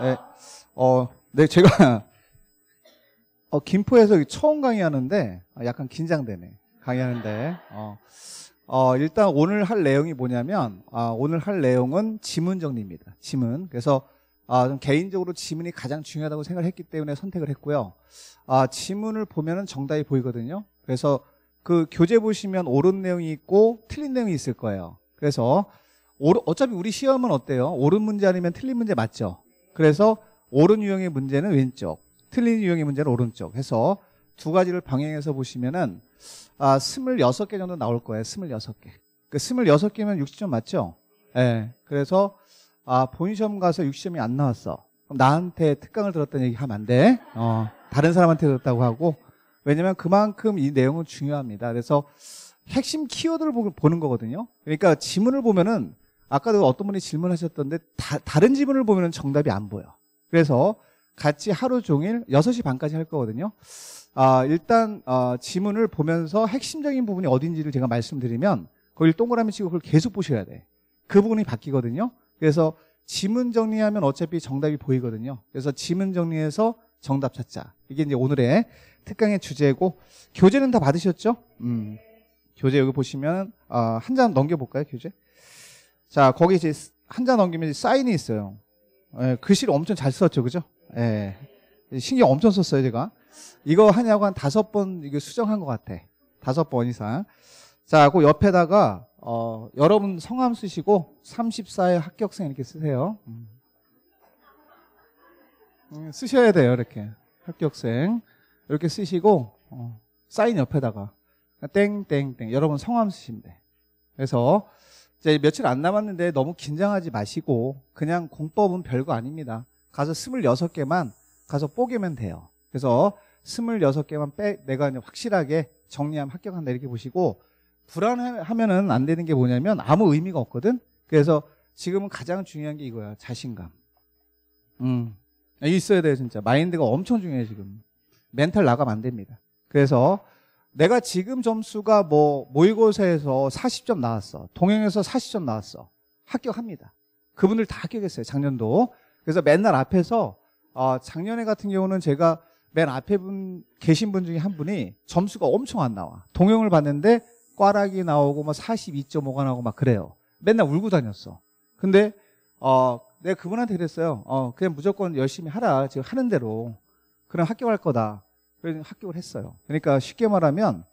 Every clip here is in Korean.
네. 어, 네, 제가, 어, 김포에서 처음 강의하는데, 아, 약간 긴장되네. 강의하는데, 어, 어, 일단 오늘 할 내용이 뭐냐면, 아, 오늘 할 내용은 지문 정리입니다. 지문. 그래서, 아, 좀 개인적으로 지문이 가장 중요하다고 생각을 했기 때문에 선택을 했고요. 아, 지문을 보면은 정답이 보이거든요. 그래서 그 교재 보시면 옳은 내용이 있고 틀린 내용이 있을 거예요. 그래서, 어차피 우리 시험은 어때요? 옳은 문제 아니면 틀린 문제 맞죠? 그래서 옳은 유형의 문제는 왼쪽, 틀린 유형의 문제는 오른쪽 해서 두 가지를 병행해서 보시면은 아, 26개 정도 나올 거예요. 26개. 그 26개면 60점 맞죠? 예. 네. 그래서 아, 본 시험 가서 60점이 안 나왔어. 그럼 나한테 특강을 들었다는 얘기 하면 안 돼. 어, 다른 사람한테 들었다고 하고 왜냐면 그만큼 이 내용은 중요합니다. 그래서 핵심 키워드를 보는 거거든요. 그러니까 지문을 보면은 아까도 어떤 분이 질문하셨던데 다, 다른 지문을 보면 정답이 안 보여. 그래서 같이 하루 종일 6시 반까지 할 거거든요. 아, 일단 어, 지문을 보면서 핵심적인 부분이 어딘지를 제가 말씀드리면 거기 동그라미 치고 그걸 계속 보셔야 돼. 그 부분이 바뀌거든요. 그래서 지문 정리하면 어차피 정답이 보이거든요. 그래서 지문 정리해서 정답 찾자. 이게 이제 오늘의 특강의 주제고 교재는 다 받으셨죠? 음. 교재 여기 보시면 어, 한장 넘겨볼까요, 교재? 자, 거기 이제 한 장 넘기면 사인이 있어요. 예, 글씨를 엄청 잘 썼죠, 그죠? 예. 신경 엄청 썼어요, 제가. 이거 하냐고 한 다섯 번 이게 수정한 것 같아. 다섯 번 이상. 자, 그 옆에다가, 어, 여러분 성함 쓰시고 34의 합격생 이렇게 쓰세요. 음. 음, 쓰셔야 돼요, 이렇게. 합격생. 이렇게 쓰시고, 어, 사인 옆에다가. 땡땡땡. 여러분 성함 쓰시면 돼. 그래서 이제 며칠 안 남았는데 너무 긴장하지 마시고 그냥 공법은 별거 아닙니다. 가서 26개만 가서 뽀개면 돼요. 그래서 26개만 빼 내가 확실하게 정리하면 합격한다 이렇게 보시고 불안하면은 안 되는 게 뭐냐면 아무 의미가 없거든. 그래서 지금은 가장 중요한 게 이거야. 자신감. 음. 있어야 돼요, 진짜. 마인드가 엄청 중요해, 지금. 멘탈 나가면 안 됩니다. 그래서 내가 지금 점수가 뭐 모의고사에서 40점 나왔어. 동영에서 40점 나왔어. 합격합니다. 그분들 다 합격했어요. 작년도. 그래서 맨날 앞에서 어, 작년에 같은 경우는 제가 맨 앞에 분 계신 분 중에 한 분이 점수가 엄청 안 나와. 동영을 봤는데 꽈락이 나오고 뭐 42.5가 나오고 막 그래요. 맨날 울고 다녔어. 근데 어 내가 그분한테 그랬어요. 어 그냥 무조건 열심히 하라. 지금 하는 대로. 그럼 합격할 거다. 그래서 합격을 했어요. 그러니까 쉽게 말하면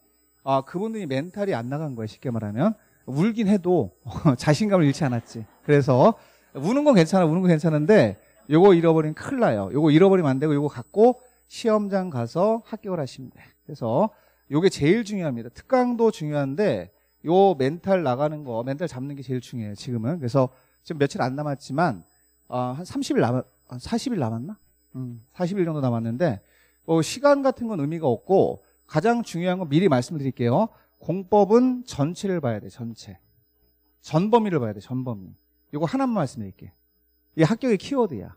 아 그분들이 멘탈이 안 나간 거예요. 쉽게 말하면 울긴 해도 자신감을 잃지 않았지. 그래서 우는 건 괜찮아, 우는 건 괜찮은데 요거 잃어버리면 큰일 나요. 요거 잃어버리면 안 되고 요거 갖고 시험장 가서 합격을 하시면 돼. 그래서 요게 제일 중요합니다. 특강도 중요한데 요 멘탈 나가는 거, 멘탈 잡는 게 제일 중요해요. 지금은. 그래서 지금 며칠 안 남았지만 어, 한 30일 남았, 40일 남았나? 음, 40일 정도 남았는데 뭐 시간 같은 건 의미가 없고 가장 중요한 건 미리 말씀드릴게요. 공법은 전체를 봐야 돼, 전체. 전범위를 봐야 돼, 전범위. 이거 하나만 말씀드릴게. 이게 합격의 키워드야.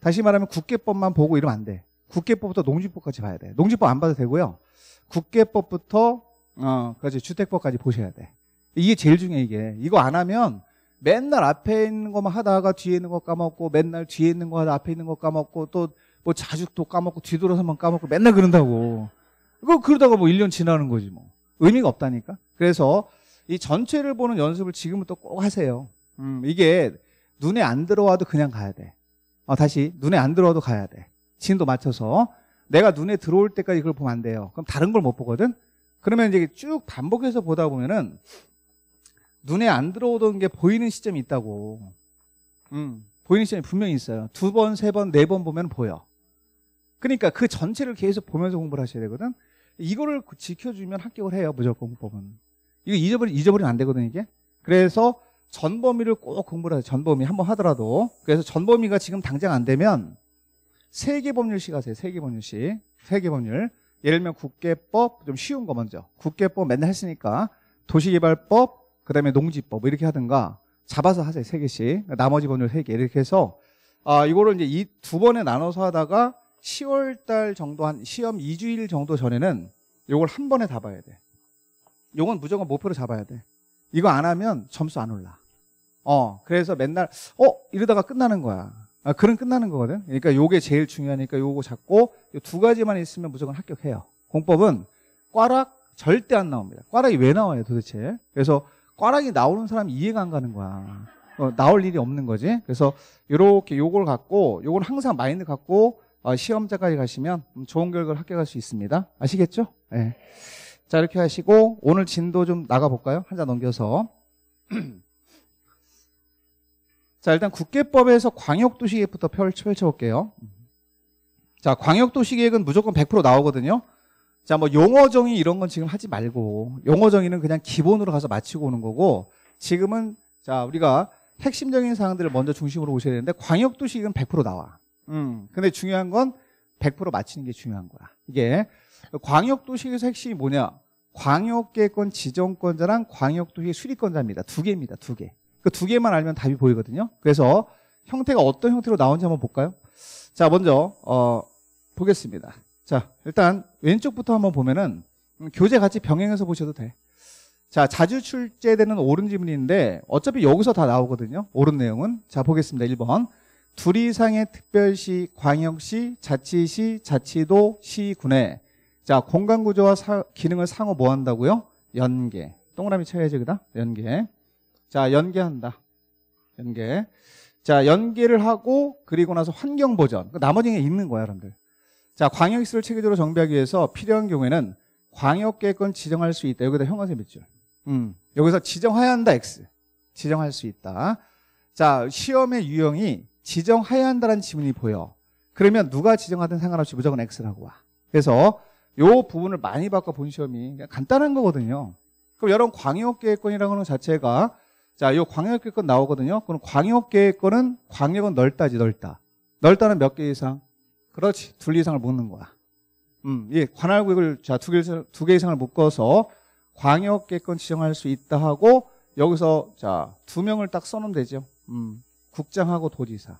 다시 말하면 국계법만 보고 이러면 안 돼. 국계법부터 농지법까지 봐야 돼. 농지법 안 봐도 되고요. 국계법부터 어, 그렇지 주택법까지 보셔야 돼. 이게 제일 중요해 이게. 이거 안 하면 맨날 앞에 있는 것만 하다가 뒤에 있는 거 까먹고 맨날 뒤에 있는 거 하다 앞에 있는 거 까먹고 또 뭐 자죽도 까먹고 뒤돌아서만 까먹고 맨날 그런다고. 그거 그러다가 뭐 1년 지나는 거지 뭐. 의미가 없다니까. 그래서 이 전체를 보는 연습을 지금부터 꼭 하세요. 음, 이게 눈에 안 들어와도 그냥 가야 돼. 어, 다시 눈에 안 들어와도 가야 돼. 진도 맞춰서 내가 눈에 들어올 때까지 그걸 보면 안 돼요. 그럼 다른 걸 못 보거든. 그러면 이제 쭉 반복해서 보다 보면은 눈에 안 들어오던 게 보이는 시점이 있다고. 음, 보이는 시점이 분명히 있어요. 두 번, 세 번, 네 번 보면 보여. 그러니까 그 전체를 계속 보면서 공부를 하셔야 되거든. 이거를 지켜주면 합격을 해요. 무조건 공법은. 이거 잊어버리, 잊어버리면 안 되거든, 이게. 그래서 전 범위를 꼭 공부를 하세요. 전 범위 한번 하더라도. 그래서 전 범위가 지금 당장 안 되면 세계 법률식 하세요. 세계 법률식. 세계 법률. 예를 들면 국계법, 좀 쉬운 거 먼저. 국계법 맨날 했으니까 도시개발법, 그 다음에 농지법 뭐 이렇게 하든가 잡아서 하세요. 세 개씩. 나머지 법률 세 개. 이렇게 해서 아, 이거를 이제 이 두 번에 나눠서 하다가 10월 달 정도 한 시험 2주일 정도 전에는 요걸 한 번에 다 봐야 돼. 요건 무조건 목표로 잡아야 돼. 이거 안 하면 점수 안 올라. 어, 그래서 맨날 어 이러다가 끝나는 거야. 아, 그럼 끝나는 거거든. 그러니까 요게 제일 중요하니까 요거 잡고 요 두 가지만 있으면 무조건 합격해요. 공법은 꽈락 절대 안 나옵니다. 꽈락이 왜 나와요 도대체? 그래서 꽈락이 나오는 사람이 이해가 안 가는 거야. 어, 나올 일이 없는 거지. 그래서 요렇게 요걸 갖고 요걸 항상 마인드 갖고 어, 시험자까지 가시면 좋은 결과를 합격할 수 있습니다. 아시겠죠? 네. 자 이렇게 하시고 오늘 진도 좀 나가 볼까요? 한장 넘겨서. 자 일단 국계법에서 광역도시계획부터 펼쳐, 펼쳐볼게요. 자 광역도시계획은 무조건 100% 나오거든요. 자 뭐 용어 정의 이런 건 지금 하지 말고 용어 정의는 그냥 기본으로 가서 마치고 오는 거고 지금은 자 우리가 핵심적인 사항들을 먼저 중심으로 오셔야 되는데 광역도시계획은 100% 나와. 음 근데 중요한 건 100% 맞히는 게 중요한 거야. 이게 광역도시계획에서 핵심이 뭐냐? 광역계획권 지정권자랑 광역도시 수립권자입니다. 두 개입니다. 두 개. 그 두 개만 알면 답이 보이거든요. 그래서 형태가 어떤 형태로 나오는지 한번 볼까요? 자, 먼저 어, 보겠습니다. 자, 일단 왼쪽부터 한번 보면은 음, 교재 같이 병행해서 보셔도 돼. 자, 자주 출제되는 옳은 지문인데 어차피 여기서 다 나오거든요. 옳은 내용은. 자, 보겠습니다. 1번. 둘 이상의 특별시, 광역시, 자치시, 자치도, 시군에 자, 공간 구조와 사- 기능을 상호 뭐 한다고요? 연계. 동그라미 쳐야지, 그다? 연계. 자, 연계한다. 연계. 자, 연계를 하고 그리고 나서 환경 보전. 그 나머지는 있는 거야, 여러분들. 자, 광역시를 체계적으로 정비하기 위해서 필요한 경우에는 광역계획권 지정할 수 있다. 여기다 형광색 몇 줄. 음. 여기서 지정해야 한다, X. 지정할 수 있다. 자, 시험의 유형이 지정해야 한다는 지문이 보여. 그러면 누가 지정하든 상관없이 무조건 X라고 와. 그래서 요 부분을 많이 바꿔 본 시험이 간단한 거거든요. 그럼 여러분 광역계획권이라는 거 자체가 자, 요 광역계획권 나오거든요. 그럼 광역계획권은 광역은 넓다지 넓다. 넓다는 몇 개 이상? 그렇지. 둘 이상을 묶는 거야. 음, 예, 관할구역을 자, 두 개, 이상- 두개 이상을 묶어서 광역계획권 지정할 수 있다 하고 여기서 자, 두 명을 딱 써놓으면 되죠. 음, 국장하고 도지사.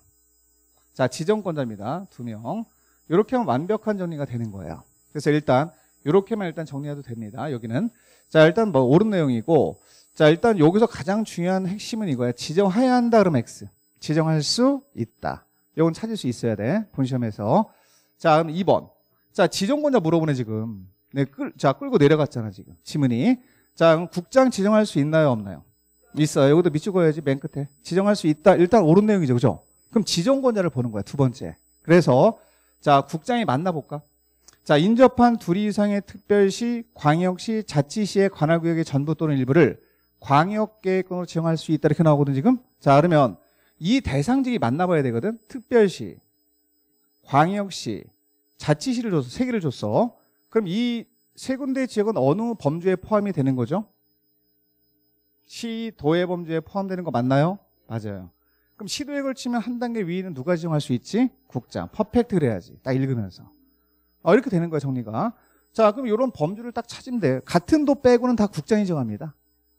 자, 지정권자입니다. 두 명. 이렇게 하면 완벽한 정리가 되는 거예요. 그래서 일단 이렇게만 일단 정리해도 됩니다. 여기는 자 일단 뭐 옳은 내용이고 자 일단 여기서 가장 중요한 핵심은 이거야. 지정해야 한다 그러면 X. 지정할 수 있다. 이건 찾을 수 있어야 돼. 본 시험에서. 자 그럼 2번. 자 지정권자 물어보네 지금. 네, 끌, 자 끌고 내려갔잖아 지금 지문이. 자 그럼 국장 지정할 수 있나요 없나요? 있어요. 여기도 밑줄 그어야지 맨 끝에. 지정할 수 있다. 일단 옳은 내용이죠, 그죠? 그럼 지정권자를 보는 거야 두 번째. 그래서 자 국장이 만나볼까? 자, 인접한 둘 이상의 특별시, 광역시, 자치시의 관할구역의 전부 또는 일부를 광역계획권으로 지정할 수 있다 이렇게 나오거든 지금. 자, 그러면 이 대상직이 만나봐야 되거든. 특별시, 광역시, 자치시를 줬어, 세 개를 줬어. 그럼 이 세 군데 지역은 어느 범주에 포함이 되는 거죠? 시, 도의 범주에 포함되는 거 맞나요? 맞아요. 그럼 시도에 걸치면 한 단계 위에는 누가 지정할 수 있지? 국장. 퍼펙트 그래야지. 딱 읽으면서. 어, 이렇게 되는 거야, 정리가. 자, 그럼 이런 범주를 딱 찾으면 돼요. 같은 도 빼고는 다 국장이 정합니다.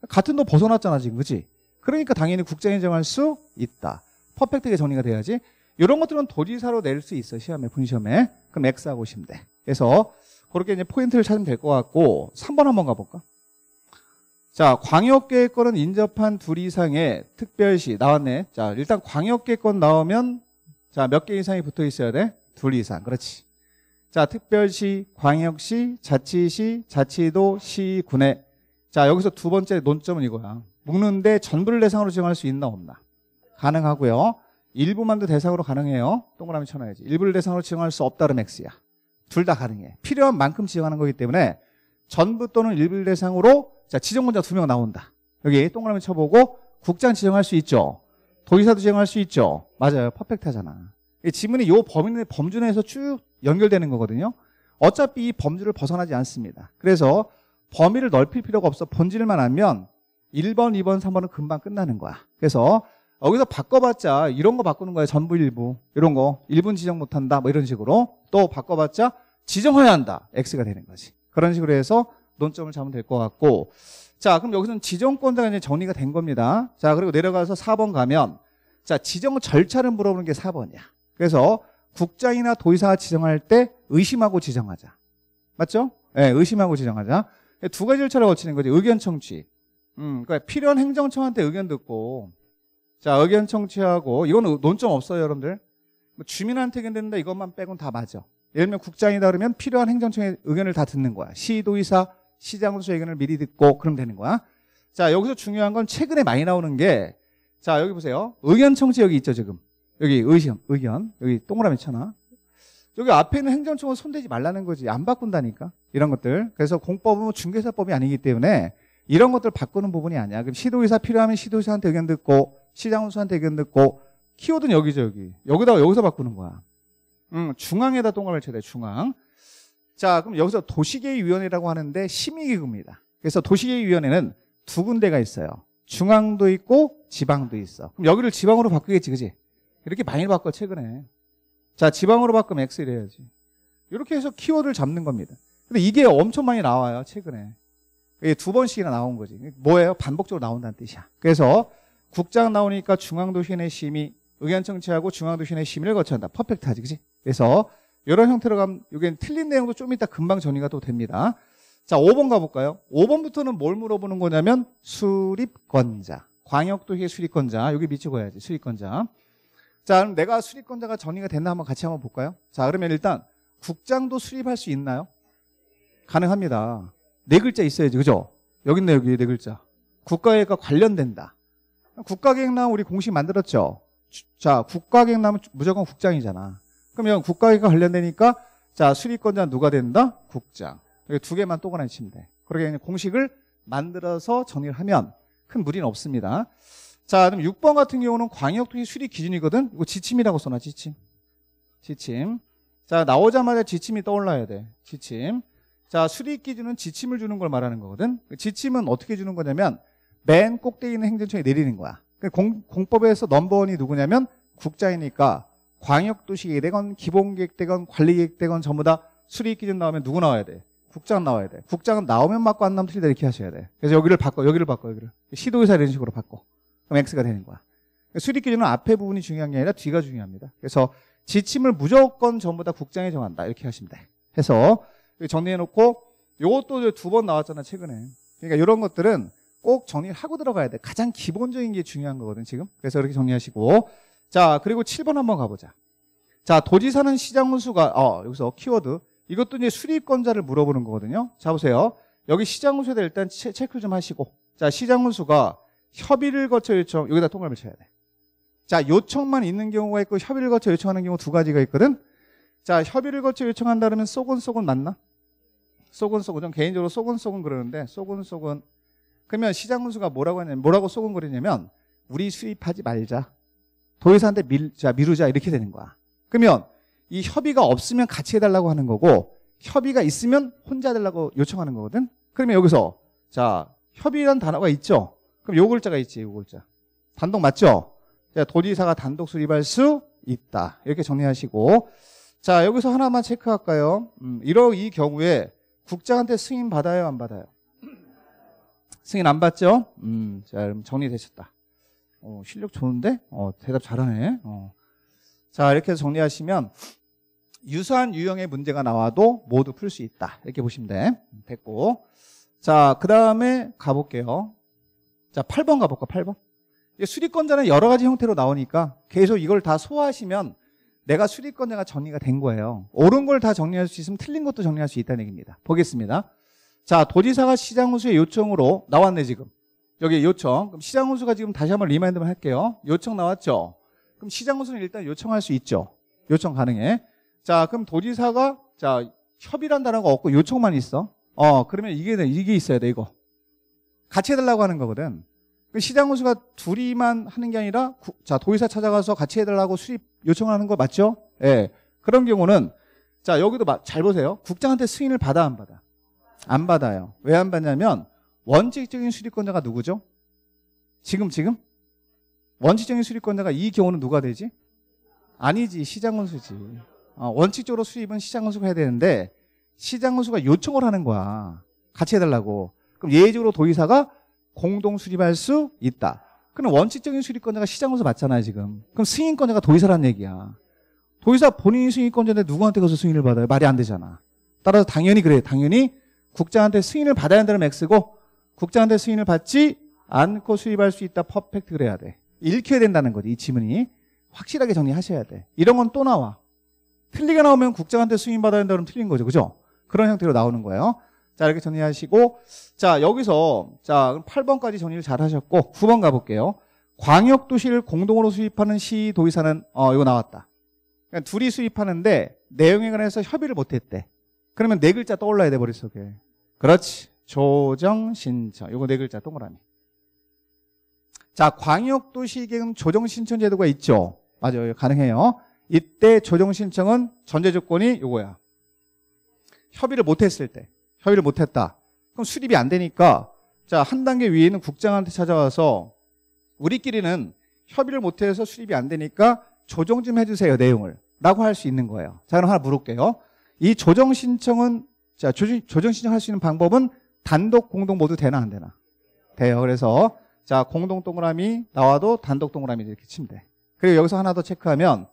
같은 도 벗어났잖아, 지금. 그지? 그러니까 당연히 국장이 정할 수 있다. 퍼펙트하게 정리가 돼야지. 이런 것들은 도지사로 낼 수 있어, 시험에, 분시험에. 그럼 X하고 오시면 돼. 그래서 그렇게 이제 포인트를 찾으면 될 것 같고, 3번 한번 가볼까? 자, 광역계획권은 인접한 둘 이상의 특별시 나왔네. 자, 일단 광역계획권 나오면 자, 몇 개 이상이 붙어 있어야 돼? 둘 이상. 그렇지. 자, 특별시, 광역시, 자치시, 자치도, 시 군에. 자, 여기서 두 번째 논점은 이거야. 묶는데 전부를 대상으로 지정할 수 있나 없나? 가능하고요. 일부만도 대상으로 가능해요. 동그라미 쳐놔야지. 일부를 대상으로 지정할 수 없다 그러면 X야. 둘 다 가능해. 필요한 만큼 지정하는 거기 때문에 전부 또는 일부를 대상으로 자, 지정권자 두 명 나온다. 여기 동그라미 쳐보고 국장 지정할 수 있죠. 도지사도 지정할 수 있죠. 맞아요. 퍼펙트 하잖아. 이 지문이 요 범위 내 범주 내에서 쭉 연결되는 거거든요. 어차피 이 범주를 벗어나지 않습니다. 그래서 범위를 넓힐 필요가 없어. 본질만 알면 1번, 2번, 3번은 금방 끝나는 거야. 그래서 여기서 바꿔봤자 이런 거 바꾸는 거야. 전부 일부. 이런 거. 1분 지정 못한다. 뭐 이런 식으로. 또 바꿔봤자 지정해야 한다. X가 되는 거지. 그런 식으로 해서 논점을 잡으면 될 것 같고. 자, 그럼 여기서는 지정권자가 이제 정리가 된 겁니다. 자, 그리고 내려가서 4번 가면 자, 지정 절차를 물어보는 게 4번이야. 그래서 국장이나 도의사가 지정할 때 의심하고 지정하자. 맞죠? 예, 네, 의심하고 지정하자. 두 가지 절차를 거치는 거지. 의견 청취. 음, 그러니까 필요한 행정청한테 의견 듣고 자, 의견 청취하고 이거는 논점 없어요, 여러분들. 뭐 주민한테 의견된다 이것만 빼곤 다 맞아. 예를 들면 국장이다 그러면 필요한 행정청의 의견을 다 듣는 거야. 시도의사, 시장으로서 의견을 미리 듣고 그럼 되는 거야. 자 여기서 중요한 건 최근에 많이 나오는 게 자 여기 보세요. 의견 청취 여기 있죠 지금. 여기 의견, 의견 여기 동그라미 쳐놔. 여기 앞에 있는 행정청은 손대지 말라는 거지. 안 바꾼다니까. 이런 것들. 그래서 공법은 중개사법이 아니기 때문에 이런 것들 바꾸는 부분이 아니야. 그럼 시도의사 필요하면 시도의사한테 의견 듣고 시장훈수한테 의견 듣고 키워드는 여기죠 여기. 여기다가 여기서 바꾸는 거야. 음, 중앙에다 동그라미를 쳐야 돼. 중앙. 자 그럼 여기서 도시계획위원회라고 하는데 심의기구입니다. 그래서 도시계획위원회는 두 군데가 있어요. 중앙도 있고 지방도 있어. 그럼 여기를 지방으로 바꾸겠지, 그지? 이렇게 많이 바꿔 최근에. 자, 지방으로 바꾸면 X 이래야지. 이렇게 해서 키워드를 잡는 겁니다. 근데 이게 엄청 많이 나와요, 최근에. 이게 두 번씩이나 나온 거지. 뭐예요? 반복적으로 나온다는 뜻이야. 그래서 국장 나오니까 중앙도시내 심의, 의견 청취하고 중앙도시내 심의를 거쳐한다. 퍼펙트하지, 그지? 그래서 이런 형태로 가면 이게 틀린 내용도 좀 이따 금방 정리가 또 됩니다. 자, 5번 가볼까요? 5번부터는 뭘 물어보는 거냐면 수립권자. 광역도시의 수립권자. 여기 거야지, 수립권자. 자, 그럼 내가 수립권자가 정리가 됐나 한번 같이 한번 볼까요? 자, 그러면 일단 국장도 수립할 수 있나요? 가능합니다. 네 글자 있어야지, 그죠? 여기 있네, 여기 네 글자. 국가계획과 관련된다. 국가계획 나면 우리 공식 만들었죠? 자, 국가계획 나면 무조건 국장이잖아. 그러면 국가계획과 관련되니까 자, 수립권자 누가 된다? 국장. 여기 두 개만 또거나 치면 돼. 그렇게 공식을 만들어서 정리를 하면 큰 무리는 없습니다. 자, 그럼 6번 같은 경우는 광역도시 수립 기준이거든. 이거 지침이라고 써놔, 지침. 지침. 자, 나오자마자 지침이 떠올라야 돼. 지침. 자, 수립 기준은 지침을 주는 걸 말하는 거거든. 지침은 어떻게 주는 거냐면 맨 꼭대기 있는 행정청에 내리는 거야. 그 공, 공법에서 넘버원이 누구냐면 국장이니까 광역도시 되건 기본계획 되건 관리계획 되건 전부 다 수립 기준 나오면 누구 나와야 돼? 국장 나와야 돼. 국장은 나오면 맞고 안 나오면 틀리다 이렇게 하셔야 돼. 그래서 여기를 바꿔, 여기를 바꿔, 여기를. 시도의사 이런 식으로 바꿔. 그럼 X가 되는 거야. 수립 기준은 앞에 부분이 중요한 게 아니라 뒤가 중요합니다. 그래서 지침을 무조건 전부 다 국장이 정한다. 이렇게 하시면 돼. 해서 정리해놓고 요것도 두 번 나왔잖아 최근에. 그러니까 이런 것들은 꼭 정리를 하고 들어가야 돼. 가장 기본적인 게 중요한 거거든 지금. 그래서 이렇게 정리하시고 자 그리고 7번 한번 가보자. 자 도지사는 시장 운수가 어 여기서 키워드 이것도 이제 수립권자를 물어보는 거거든요. 자 보세요. 여기 시장 운수에 일단 체크 좀 하시고 자 시장 운수가 협의를 거쳐 요청 여기다 통과를 쳐야 돼. 자 요청만 있는 경우가 있고 협의를 거쳐 요청하는 경우 두 가지가 있거든. 자 협의를 거쳐 요청한다 그러면 쏘곤쏘곤 맞나? 쏘곤쏘곤 좀 개인적으로 쏘곤쏘곤 그러는데 쏘곤쏘곤 그러면 시장 운수가 뭐라고 하냐면 뭐라고 쏘곤거리냐면 우리 수입하지 말자. 도의사한테 밀, 자, 미루자 이렇게 되는 거야. 그러면 이 협의가 없으면 같이 해달라고 하는 거고 협의가 있으면 혼자 해달라고 요청하는 거거든. 그러면 여기서 자 협의란 단어가 있죠. 그럼 요 글자가 있지, 요 글자. 단독 맞죠? 자, 도지사가 단독 수립할 수 있다. 이렇게 정리하시고. 자, 여기서 하나만 체크할까요? 음, 이러, 이 경우에 국장한테 승인 받아요, 안 받아요? 승인 안 받죠? 음, 자, 그럼 정리되셨다. 어, 실력 좋은데? 어, 대답 잘하네. 어. 자, 이렇게 해서 정리하시면 유사한 유형의 문제가 나와도 모두 풀 수 있다. 이렇게 보시면 돼. 됐고. 자, 그 다음에 가볼게요. 자, 8번 가볼까, 8번? 수립권자는 여러 가지 형태로 나오니까 계속 이걸 다 소화하시면 내가 수립권자가 정리가 된 거예요. 옳은 걸 다 정리할 수 있으면 틀린 것도 정리할 수 있다는 얘기입니다. 보겠습니다. 자, 도지사가 시장군수의 요청으로 나왔네, 지금. 여기 요청. 그럼 시장군수가 지금 다시 한번 remind만 할게요. 요청 나왔죠? 그럼 시장군수는 일단 요청할 수 있죠. 요청 가능해. 자, 그럼 도지사가, 자, 협의란 단어가 없고 요청만 있어. 어, 그러면 이게, 이게 있어야 돼, 이거. 같이 해 달라고 하는 거거든. 그 시장 군수가 둘이만 하는 게 아니라 구, 자 도의사 찾아가서 같이 해 달라고 수립 요청하는 거 맞죠? 예. 네. 그런 경우는 자 여기도 마, 잘 보세요. 국장한테 승인을 받아 안 받아? 안 받아요. 왜 안 받냐면 원칙적인 수립권자가 누구죠? 지금 지금 원칙적인 수립권자가 이 경우는 누가 되지? 아니지 시장군수지. 어, 원칙적으로 수입은 시장군수가 해야 되는데 시장군수가 요청을 하는 거야. 같이 해달라고. 그럼 예외적으로 도의사가 공동 수립할 수 있다. 그럼 원칙적인 수립권자가 시장에서 맞잖아요, 지금. 그럼 승인권자가 도의사라는 얘기야. 도의사 본인이 승인권자인데 누구한테 가서 승인을 받아요? 말이 안 되잖아. 따라서 당연히 그래. 당연히 국장한테 승인을 받아야 한다는 X고 국장한테 승인을 받지 않고 수립할 수 있다. 퍼펙트 그래야 돼. 읽혀야 된다는 거지, 이 지문이. 확실하게 정리하셔야 돼. 이런 건 또 나와. 틀리게 나오면 국장한테 승인받아야 된다 그러면 틀린 거죠. 그죠? 그런 형태로 나오는 거예요. 자, 이렇게 정리하시고, 자, 여기서, 자, 8번까지 정리를 잘 하셨고, 9번 가 볼게요. 광역 도시를 공동으로 수입하는 시 도의사는, 어, 이거 나왔다. 그러니까 둘이 수입하는데, 내용에 관해서 협의를 못 했대. 그러면 네 글자 떠올라야 돼, 머릿속에. 그렇지. 조정, 신청. 요거 네 글자 동그라미. 자, 광역도시계획 조정 신청 제도가 있죠. 맞아요. 가능해요. 이때 조정 신청은 전제 조건이 요거야. 협의를 못 했을 때. 협의를 못 했다. 그럼 수립이 안 되니까 자, 한 단계 위에 있는 국장한테 찾아와서 우리끼리는 협의를 못 해서 수립이 안 되니까 조정 좀 해 주세요, 내용을. 라고 할 수 있는 거예요. 자, 그럼 하나 물을게요. 이 조정 신청은, 자, 조정 신청할 수 있는 방법은 단독, 공동 모두 되나 안 되나? 돼요. 그래서 자, 공동 동그라미 나와도 단독 동그라미 이렇게 치면 돼. 그리고 여기서 하나 더 체크하면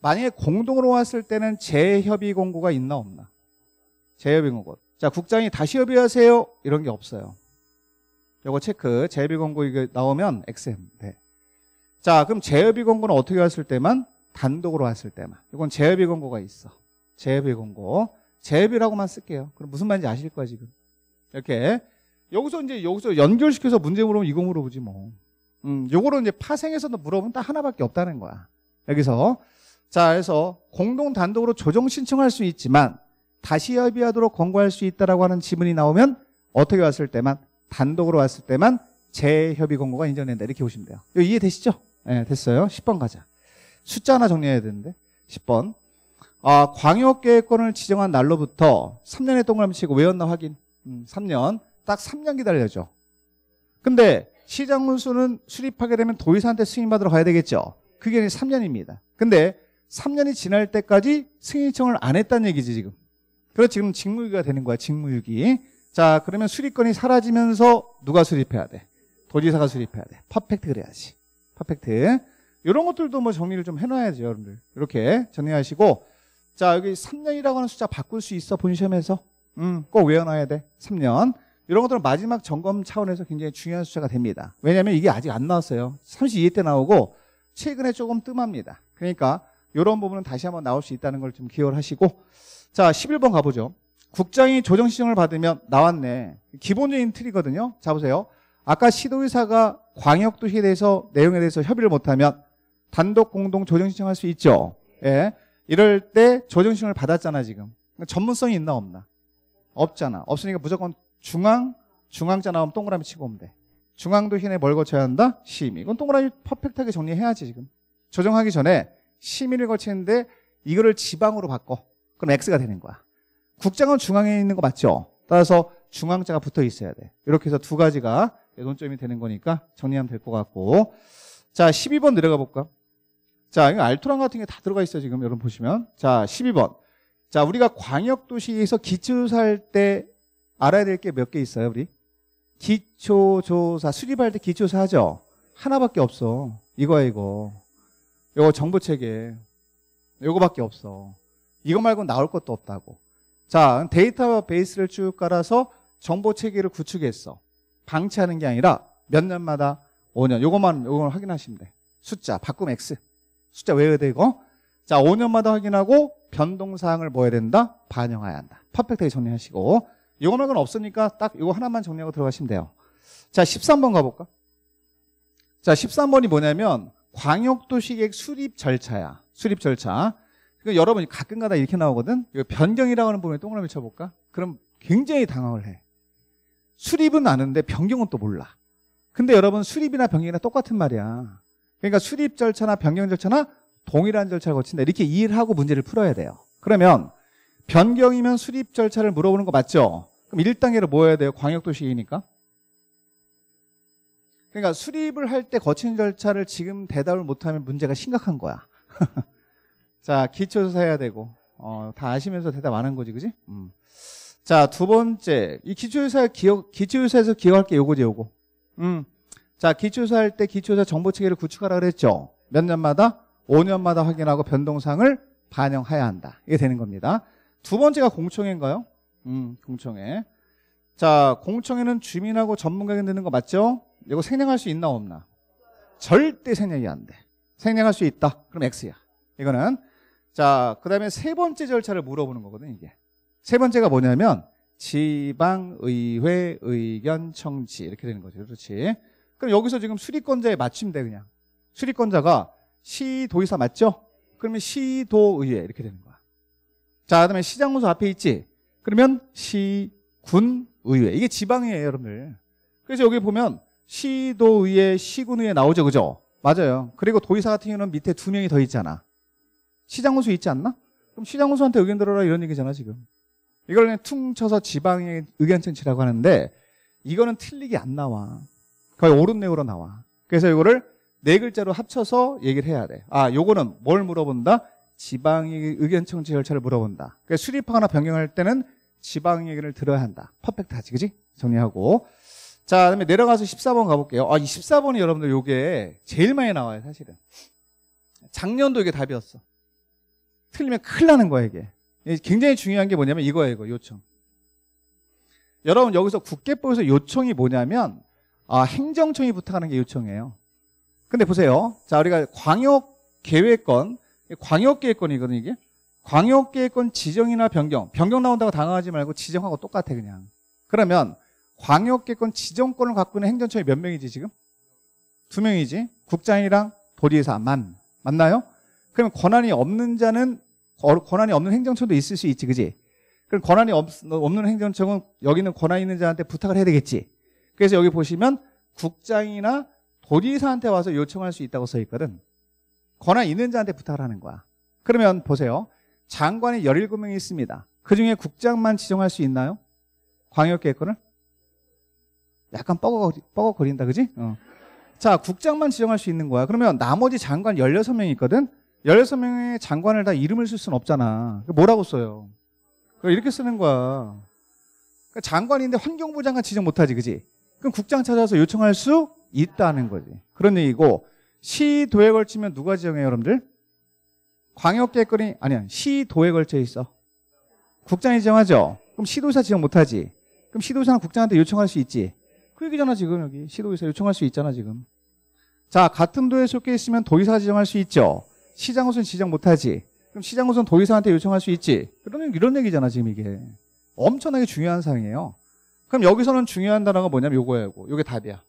만약에 공동으로 왔을 때는 재협의 공고가 있나 없나? 재협의 공고. 자, 국장이 다시 협의하세요. 이런 게 없어요. 요거 체크. 재협의 공고 이거 나오면 XM. 네. 자, 그럼 재협의 공고는 어떻게 왔을 때만? 단독으로 왔을 때만. 이건 재협의 공고가 있어. 재협의 공고. 재협이라고만 쓸게요. 그럼 무슨 말인지 아실 거야, 지금. 이렇게. 여기서 이제 여기서 연결시켜서 문제 물으면 이거 물어보지 뭐. 음, 요거를 이제 파생해서도 물어보면 딱 하나밖에 없다는 거야. 여기서. 자, 그래서 공동 단독으로 조정 신청할 수 있지만 다시 협의하도록 권고할 수 있다라고 하는 지문이 나오면 어떻게 왔을 때만 단독으로 왔을 때만 재협의 권고가 인정된다. 이렇게 보시면 돼요. 이거 이해되시죠? 네, 됐어요. 10번 가자. 숫자 하나 정리해야 되는데. 10번. 아, 광역계획권을 지정한 날로부터 3년의 동그라미 치고 외웠나 확인. 음, 3년. 딱 3년 기다려야죠. 근데 시장 문수는 수립하게 되면 도의사한테 승인받으러 가야 되겠죠. 그게 3년입니다. 근데 3년이 지날 때까지 승인 청을 안 했다는 얘기지 지금. 그래서 지금 직무유기가 되는 거야. 직무유기. 자 그러면 수립권이 사라지면서 누가 수립해야 돼? 도지사가 수립해야 돼. 퍼펙트 그래야지. 퍼펙트. 이런 것들도 뭐 정리를 좀 해놔야죠 여러분들. 이렇게 정리하시고 자 여기 3년이라고 하는 숫자 바꿀 수 있어 본 시험에서. 음, 꼭 외워놔야 돼. 3년. 이런 것들은 마지막 점검 차원에서 굉장히 중요한 숫자가 됩니다. 왜냐하면 이게 아직 안 나왔어요. 32회 때 나오고 최근에 조금 뜸합니다. 그러니까 이런 부분은 다시 한번 나올 수 있다는 걸 좀 기억을 하시고 자 11번 가보죠. 국장이 조정 신청을 받으면 나왔네. 기본적인 틀이거든요. 자 보세요. 아까 시도의사가 광역도시에 대해서 내용에 대해서 협의를 못하면 단독 공동 조정 신청할 수 있죠. 예. 이럴 때 조정 신청을 받았잖아 지금. 전문성이 있나 없나? 없잖아. 없으니까 무조건 중앙, 중앙자 나오면 동그라미 치고 오면 돼. 중앙도 흰에 뭘 거쳐야 한다? 심의. 이건 동그라미 퍼펙트하게 정리해야지 지금. 조정하기 전에 심의를 거치는데 이거를 지방으로 바꿔. 그럼 X가 되는 거야. 국장은 중앙에 있는 거 맞죠? 따라서 중앙자가 붙어 있어야 돼. 이렇게 해서 두 가지가 논점이 되는 거니까 정리하면 될 것 같고. 자, 12번 내려가 볼까? 자, 이거 알토란 같은 게 다 들어가 있어요, 지금 여러분 보시면. 자, 12번. 자, 우리가 광역도시에서 기초살 때 알아야 될 게 몇 개 있어요, 우리? 기초조사, 수립할 때 기초조사 하죠? 하나밖에 없어. 이거야, 이거. 이거 정보체계. 이거밖에 없어. 이거 말고 나올 것도 없다고. 자, 데이터 베이스를 쭉 깔아서 정보체계를 구축했어. 방치하는 게 아니라 몇 년마다 5년. 요것만, 요걸 확인하시면 돼. 숫자, 바꿈 X. 숫자 외워야 돼, 이거. 자, 5년마다 확인하고 변동사항을 뭐 해야 된다? 반영해야 한다. 퍼펙트하게 정리하시고. 이거 말고는 없으니까 딱 이거 하나만 정리하고 들어가시면 돼요. 자, 13번 가볼까? 자, 13번이 뭐냐면 광역도시계획 수립 절차야. 수립 절차. 그 여러분이 가끔가다 이렇게 나오거든. 이거 변경이라고 하는 부분에 동그라미 쳐볼까? 그럼 굉장히 당황을 해. 수립은 아는데 변경은 또 몰라. 근데 여러분 수립이나 변경이나 똑같은 말이야. 그러니까 수립 절차나 변경 절차나 동일한 절차를 거친다. 이렇게 이해를 하고 문제를 풀어야 돼요. 그러면 변경이면 수립 절차를 물어보는 거 맞죠? 그럼 1단계로 뭐 해야 돼요? 광역도시이니까. 그러니까 수립을 할 때 거친 절차를 지금 대답을 못하면 문제가 심각한 거야. 자, 기초조사 해야 되고, 어, 다 아시면서 대답 안 한 거지, 그지? 음. 자, 두 번째. 이 기초조사 기억, 기초조사에서 기억할 게 요거지, 요거. 음. 자, 기초조사 할 때 기초조사 정보 체계를 구축하라 그랬죠? 몇 년마다? 5년마다 확인하고 변동사항을 반영해야 한다. 이게 되는 겁니다. 두 번째가 공청회인가요? 음, 공청회. 자, 공청회는 주민하고 전문가가 되는 거 맞죠? 이거 생략할 수 있나 없나? 절대 생략이 안 돼. 생략할 수 있다. 그럼 X야. 이거는 자, 그다음에 세 번째 절차를 물어보는 거거든, 이게. 세 번째가 뭐냐면 지방의회 의견 청지 이렇게 되는 거죠. 그렇지? 그럼 여기서 지금 수리권자에 맞추면 돼 그냥. 수리권자가 시도의사 맞죠? 그러면 시도의회 이렇게 되는 거야. 자, 그다음에 시장문서 앞에 있지. 그러면 시군의회 이게 지방이에요, 여러분들. 그래서 여기 보면 시도의회, 시군의회 나오죠, 그죠? 맞아요. 그리고 도의사 같은 경우는 밑에 두 명이 더 있잖아. 시장문수 있지 않나? 그럼 시장문수한테 의견 들어라 이런 얘기잖아, 지금. 이걸 그냥 퉁쳐서 지방의 의견 청취라고 하는데 이거는 틀리게 안 나와. 거의 오른내우로 나와. 그래서 이거를 네 글자로 합쳐서 얘기를 해야 돼. 아, 요거는 뭘 물어본다? 지방의 의견 청취 절차를 물어본다. 그래서 수립하거나 변경할 때는 지방 얘기를 들어야 한다. 퍼펙트하지, 그지? 정리하고. 자, 그다음에 내려가서 14번 가볼게요. 아, 이 14번이 여러분들 요게 제일 많이 나와요, 사실은. 작년도 이게 답이었어. 틀리면 큰일 나는 거야, 이게. 굉장히 중요한 게 뭐냐면 이거예요, 이거, 요청. 여러분, 여기서 국계법에서 요청이 뭐냐면, 아, 행정청이 부탁하는 게 요청이에요. 근데 보세요. 자, 우리가 광역 계획권, 광역 계획권이거든요, 이게. 광역 계획권 지정이나 변경. 변경 나온다고 당황하지 말고 지정하고 똑같아, 그냥. 그러면 광역 계획권 지정권을 갖고 있는 행정청이 몇 명이지, 지금? 두 명이지. 국장이랑 도지사만. 맞나요? 그러면 권한이 없는 자는 권한이 없는 행정청도 있을 수 있지, 그지? 그럼 권한이 없, 없는 행정청은 여기는 권한 있는 자한테 부탁을 해야 되겠지. 그래서 여기 보시면 국장이나 도지사한테 와서 요청할 수 있다고 써 있거든. 권한 있는 자한테 부탁을 하는 거야. 그러면 보세요. 장관이 17명이 있습니다. 그 중에 국장만 지정할 수 있나요? 광역계획권을? 약간 뻐거거리, 뻐거거린다, 그지? 어. 자, 국장만 지정할 수 있는 거야. 그러면 나머지 장관 16명이 있거든? 16명의 장관을 다 이름을 쓸 수는 없잖아. 뭐라고 써요? 이렇게 쓰는 거야. 그러니까 장관인데 환경부 장관 지정 못하지, 그지? 그럼 국장 찾아서 요청할 수 있다는 거지. 그런 얘기고, 시도에 걸치면 누가 지정해요, 여러분들? 광역계획권이, 아니야, 시도에 걸쳐 있어. 국장이 지정하죠? 그럼 시도의사 지정 못 하지? 그럼 시도의사는 국장한테 요청할 수 있지? 그 얘기잖아, 지금 여기. 시도의사 요청할 수 있잖아, 지금. 자, 같은 도에 속해 있으면 도의사 지정할 수 있죠? 시장 우선 지정 못 하지? 그럼 시장 우선 도의사한테 요청할 수 있지? 그러면 이런 얘기잖아, 지금 이게. 엄청나게 중요한 사항이에요. 그럼 여기서는 중요한 단어가 뭐냐면 요거예요, 요거. 요게 답이야.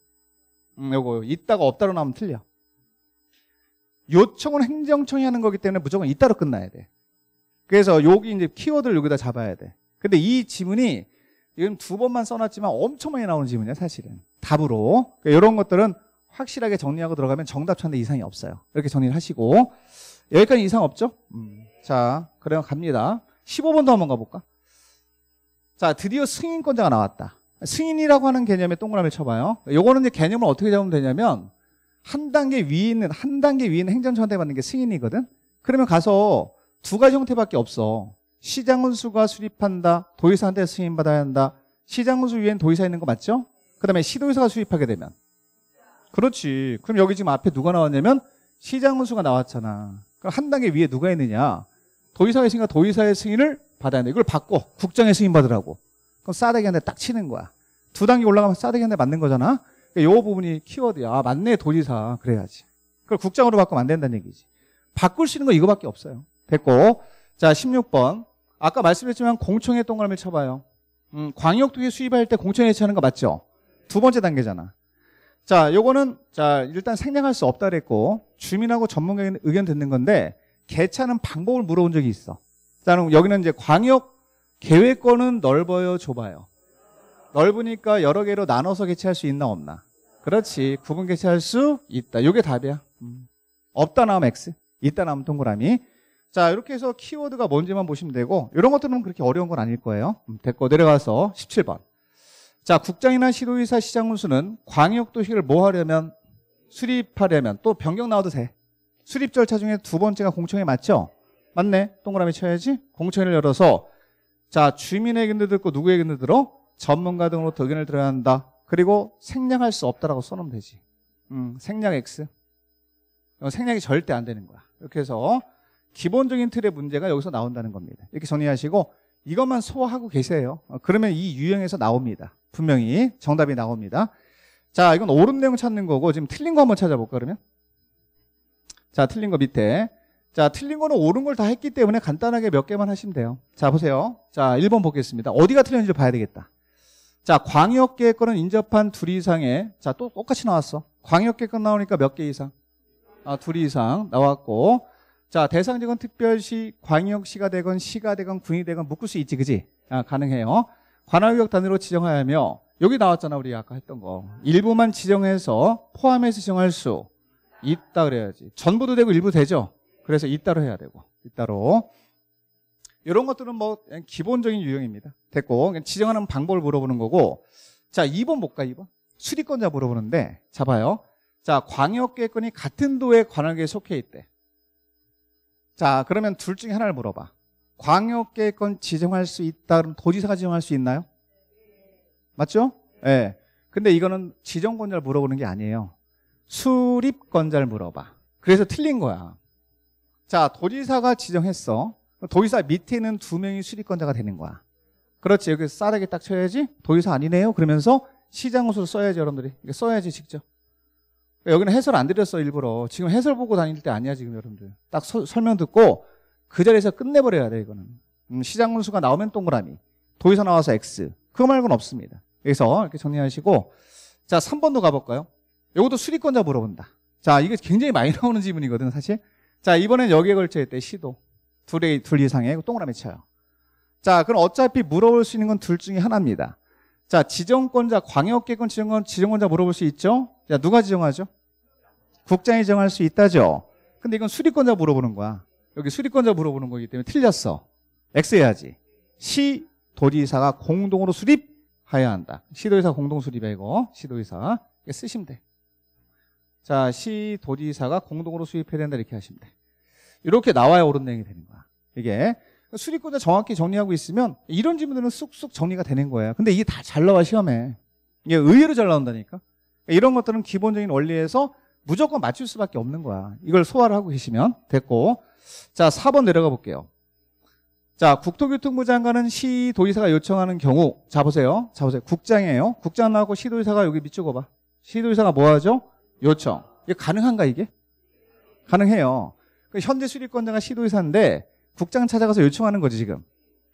음, 요거. 있다가 없다로 나오면 틀려. 요청은 행정청이 하는 거기 때문에 무조건 있다로 끝나야 돼. 그래서 여기 이제 키워드를 여기다 잡아야 돼. 근데 이 지문이 이건 두 번만 써놨지만 엄청 많이 나오는 지문이야, 사실은. 답으로. 그러니까 이런 것들은 확실하게 정리하고 들어가면 정답 찾는 이상이 없어요. 이렇게 정리를 하시고. 여기까지 이상 없죠? 음. 자, 그래요. 갑니다. 15번도 한번 가볼까? 자, 드디어 승인권자가 나왔다. 승인이라고 하는 개념에 동그라미 쳐봐요. 요거는 이제 개념을 어떻게 잡으면 되냐면, 한 단계 위에 있는, 한 단계 위에 있는 행정처한테 받는 게 승인이거든? 그러면 가서 두 가지 형태밖에 없어. 시장군수가 수립한다. 도의사한테 승인 받아야 한다. 시장군수 위에는 도의사 있는 거 맞죠? 그 다음에 시도의사가 수립하게 되면. 그렇지. 그럼 여기 지금 앞에 누가 나왔냐면 시장군수가 나왔잖아. 그럼 한 단계 위에 누가 있느냐? 도의사가 있으니까 도의사의 승인을 받아야 돼. 이걸 받고 국장의 승인 받으라고. 그럼 싸대기한테 딱 치는 거야. 두 단계 올라가면 싸대기한테 맞는 거잖아. 그러니까 요 부분이 키워드야. 아, 맞네, 도지사. 그래야지. 그걸 국장으로 바꾸면 안 된다는 얘기지. 바꿀 수 있는 거 이거밖에 없어요. 됐고. 자, 16번. 아까 말씀했지만 공청회 동그라미 쳐봐요. 음, 광역도에 수입할 때 공청회 해체하는 거 맞죠? 두 번째 단계잖아. 자, 요거는 자 일단 생략할 수 없다 그랬고 주민하고 전문가의 의견 듣는 건데 개차는 방법을 물어본 적이 있어. 자, 그럼 여기는 이제 광역 계획권은 넓어요, 좁아요? 넓으니까 여러 개로 나눠서 개최할 수 있나 없나? 그렇지. 구분 개최할 수 있다. 요게 답이야. 음. 없다 나오면 X, 있다 나오면 동그라미. 자, 이렇게 해서 키워드가 뭔지만 보시면 되고 이런 것들은 그렇게 어려운 건 아닐 거예요. 음, 됐고 내려가서 17번. 자, 국장이나 시도의사 시장군수는 광역도시를 뭐 하려면 수립하려면 또 변경 나와도 돼. 수립 절차 중에 두 번째가 공청회 맞죠? 맞네. 동그라미 쳐야지. 공청회를 열어서 자, 주민의 의견도 듣고 누구의 의견도 들어? 전문가 등으로 의견을 들어야 한다. 그리고 생략할 수 없다라고 써놓으면 되지. 음, 생략 X. 생략이 절대 안 되는 거야. 이렇게 해서 기본적인 틀의 문제가 여기서 나온다는 겁니다. 이렇게 정리하시고 이것만 소화하고 계세요. 어, 그러면 이 유형에서 나옵니다. 분명히 정답이 나옵니다. 자, 이건 옳은 내용 찾는 거고 지금 틀린 거 한번 찾아볼까 그러면? 자, 틀린 거 밑에. 자, 틀린 거는 옳은 걸 다 했기 때문에 간단하게 몇 개만 하시면 돼요. 자, 보세요. 자, 1번 보겠습니다. 어디가 틀렸는지 봐야 되겠다. 자, 광역계획권은 인접한 둘 이상의, 자, 또 똑같이 나왔어. 광역계획권 나오니까 몇 개 이상? 아, 둘 이상 나왔고. 자, 대상지건 특별시, 광역시가 되건 시가 되건 군이 되건 묶을 수 있지, 그지? 아, 가능해요. 관할구역 단위로 지정하여며, 여기 나왔잖아, 우리 아까 했던 거. 일부만 지정해서 포함해서 지정할 수 있다 그래야지. 전부도 되고 일부 되죠? 그래서 이따로 해야 되고, 이따로. 이런 것들은 뭐 기본적인 유형입니다. 됐고 지정하는 방법을 물어보는 거고 자 2번 볼까 2번 수리권자 물어보는데 잡아요. 자 광역계획권이 같은 도에 관할계에 속해 있대. 자 그러면 둘 중에 하나를 물어봐. 광역계획권 지정할 수 있다 그럼 도지사가 지정할 수 있나요? 맞죠? 예. 네. 근데 이거는 지정권자를 물어보는 게 아니에요. 수립권자를 물어봐. 그래서 틀린 거야. 자 도지사가 지정했어. 도의사 밑에는 두 명이 수리권자가 되는 거야. 그렇지. 여기 싸르게 딱 쳐야지. 도의사 아니네요. 그러면서 시장호수를 써야지, 여러분들이. 이게 써야지, 직접. 여기는 해설 안 드렸어, 일부러. 지금 해설 보고 다닐 때 아니야, 지금 여러분들. 딱 서, 설명 듣고 그 자리에서 끝내버려야 돼, 이거는. 음, 시장훈수가 나오면 동그라미. 도의사 나와서 X. 그거 말고는 없습니다. 여기서 이렇게 정리하시고. 자, 3번도 가볼까요? 이것도 수리권자 물어본다. 자, 이게 굉장히 많이 나오는 지문이거든, 사실. 자, 이번엔 여기에 걸쳐 있대, 시도. 둘의, 둘 이상의 동그라미 쳐요. 자, 그럼 어차피 물어볼 수 있는 건 둘 중에 하나입니다. 자, 지정권자, 광역계권 지정권, 지정권자 물어볼 수 있죠? 자, 누가 지정하죠? 국장이 정할 수 있다죠? 근데 이건 수리권자 물어보는 거야. 여기 수리권자 물어보는 거기 때문에 틀렸어. X 해야지. 시, 도지사가 공동으로 수립해야 한다. 시도지사 공동. 시도지사. 이게 쓰시면 돼. 자, 시, 도지사가 공동으로 수립해야 된다. 이렇게 하시면 돼. 이렇게 나와야 옳은 내용이 되는 거야. 이게. 수리권자 정확히 정리하고 있으면 이런 질문들은 쑥쑥 정리가 되는 거예요. 근데 이게 다 잘 나와 시험에. 이게 의외로 잘 나온다니까. 이런 것들은 기본적인 원리에서 무조건 맞출 수밖에 없는 거야. 이걸 소화를 하고 계시면 됐고. 자, 4번 내려가 볼게요. 자, 국토교통부 장관은 시도의사가 요청하는 경우 자 보세요. 자 보세요. 국장이에요. 국장 나오고 시도의사가 여기 밑줄 봐. 시도의사가 뭐 하죠? 요청. 이게 가능한가 이게? 가능해요. 그 현재 수리권자가 시도의사인데 국장 찾아가서 요청하는 거지 지금.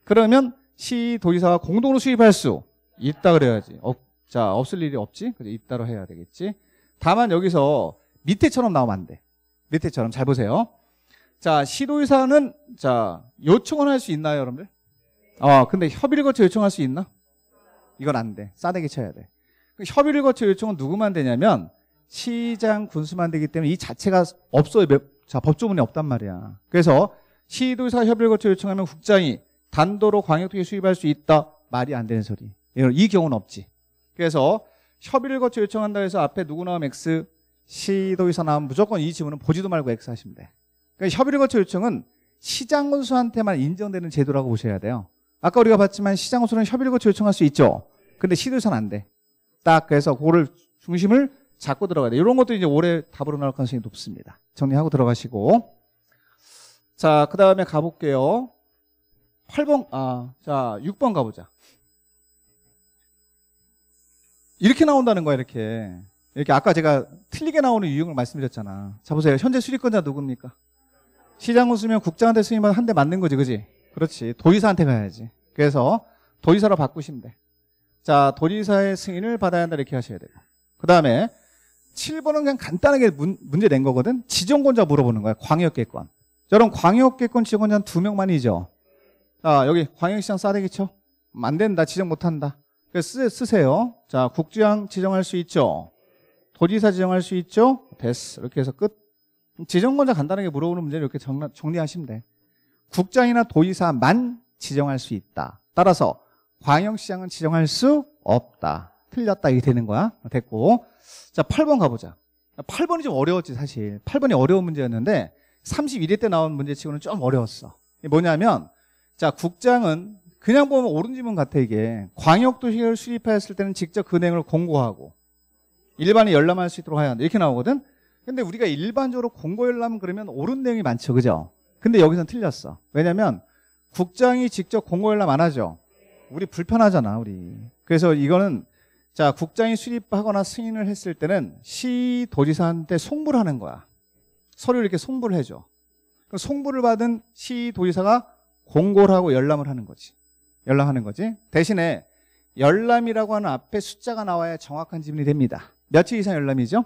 그러면 시 도지사가 공동으로 수입할 수 있다 그래야지. 없, 자 없을 일이 없지. 그래 있다로 해야 되겠지. 다만 여기서 밑에처럼 나오면 안 돼. 밑에처럼 잘 보세요. 자 시도의사는 자 요청을 할 수 있나요, 여러분들? 어 근데 협의를 거쳐 요청할 수 있나? 이건 안 돼. 싸대기 쳐야 돼. 그 협의를 거쳐 요청은 누구만 되냐면 시장 군수만 되기 때문에 이 자체가 없어요. 자 법조문에 없단 말이야. 그래서 시도의사 협의를 거쳐 요청하면 국장이 단도로 광역특위 수입할 수 있다. 말이 안 되는 소리. 이 경우는 없지. 그래서 협의를 거쳐 요청한다 해서 앞에 누구 나오면 X, 시도의사 나오면 무조건 이 지문은 보지도 말고 X 하시면 돼. 그러니까 협의를 거쳐 요청은 시장 군수한테만 인정되는 제도라고 보셔야 돼요. 아까 우리가 봤지만 시장 군수는 협의를 거쳐 요청할 수 있죠. 근데 시도의사는 안 돼. 딱 그래서 그거를 중심을 잡고 들어가야 돼. 이런 것도 이제 올해 답으로 나올 가능성이 높습니다. 정리하고 들어가시고. 자, 그 다음에 가볼게요. 8번, 아, 자, 6번 가보자. 이렇게 나온다는 거야, 이렇게. 이렇게 아까 제가 틀리게 나오는 유형을 말씀드렸잖아. 자, 보세요. 현재 수리권자 누굽니까? 시장군 쓰면 국장한테 승인만 한대 맞는 거지, 그지? 그렇지. 도지사한테 가야지. 그래서 도지사로 바꾸시면 돼. 자, 도지사의 승인을 받아야 한다, 이렇게 하셔야 되고. 그 다음에 7번은 그냥 간단하게 문, 문제 낸 거거든. 지정권자 물어보는 거야. 광역계권. 저런 광역계권 지정권자 두 명만이죠. 자, 여기 광역시장 싸대기 쳐. 안 된다. 지정 못 한다. 쓰, 쓰세요. 자, 국장 지정할 수 있죠. 도지사 지정할 수 있죠. 됐어. 이렇게 해서 끝. 지정권자 간단하게 물어보는 문제를 이렇게 정리, 정리하시면 돼. 국장이나 도지사만 지정할 수 있다. 따라서 광역시장은 지정할 수 없다. 틀렸다. 이게 되는 거야. 됐고. 자, 8번 가보자. 8번이 좀 어려웠지, 사실. 8번이 어려운 문제였는데, 31회 때 나온 문제치고는 좀 어려웠어. 뭐냐면, 자, 국장은 그냥 보면 옳은 지문 같아, 이게. 광역도시를 수립하였을 때는 직접 그 내용을 공고하고, 일반이 열람할 수 있도록 해야 한다. 이렇게 나오거든? 근데 우리가 일반적으로 공고 열람 그러면 옳은 내용이 많죠, 그죠? 근데 여기서는 틀렸어. 왜냐면, 국장이 직접 공고 열람 안 하죠? 우리 불편하잖아, 우리. 그래서 이거는 자, 국장이 수립하거나 승인을 했을 때는 시 도지사한테 송부를 하는 거야. 서류 이렇게 송부를 해줘. 그럼 송부를 받은 시도지사가 공고를 하고 열람을 하는 거지. 열람하는 거지. 대신에 열람이라고 하는 앞에 숫자가 나와야 정확한 지문이 됩니다. 며칠 이상 열람이죠?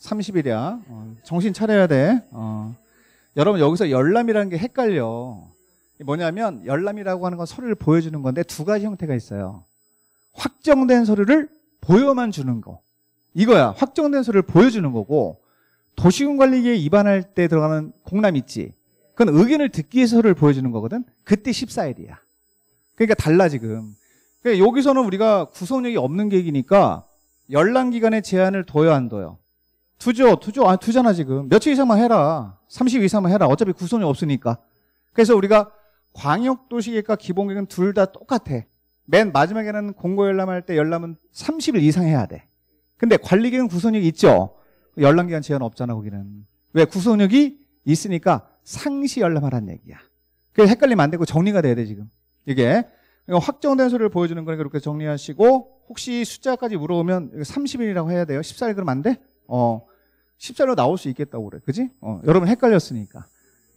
30일이야. 어, 정신 차려야 돼. 어. 여러분 여기서 열람이라는 게 헷갈려. 뭐냐면 열람이라고 하는 건 서류를 보여주는 건데 두 가지 형태가 있어요. 확정된 서류를 보여만 주는 거. 이거야. 확정된 서류를 보여주는 거고 도시군관리계에 입안할 때 들어가는 공람 있지. 그건 의견을 듣기 위해서 서류를 보여주는 거거든. 그때 14일이야. 그러니까 달라 지금. 그러니까 여기서는 우리가 구속력이 없는 계획이니까 열람 기간의 제한을 둬요 안 둬요? 두죠. 두죠. 아, 두잖아 지금. 며칠 이상만 해라. 30일 이상만 해라. 어차피 구속력 없으니까. 그래서 우리가 광역도시계획과 기본계획은 둘 다 똑같아. 맨 마지막에는 공고 열람할 때 열람은 30일 이상 해야 돼. 근데 관리계획은 구속력이 있죠. 열람기간 제한 없잖아 거기는. 왜 구속력이 있으니까 상시 열람하라는 얘기야. 그래서 헷갈리면 안 되고 정리가 돼야 돼 지금. 이게 확정된 소리를 보여주는 거니까 그렇게 정리하시고 혹시 숫자까지 물어보면 30일이라고 해야 돼요. 14일 그러면 안 돼? 어, 14일로 나올 수 있겠다고 그래. 그지? 어, 여러분 헷갈렸으니까.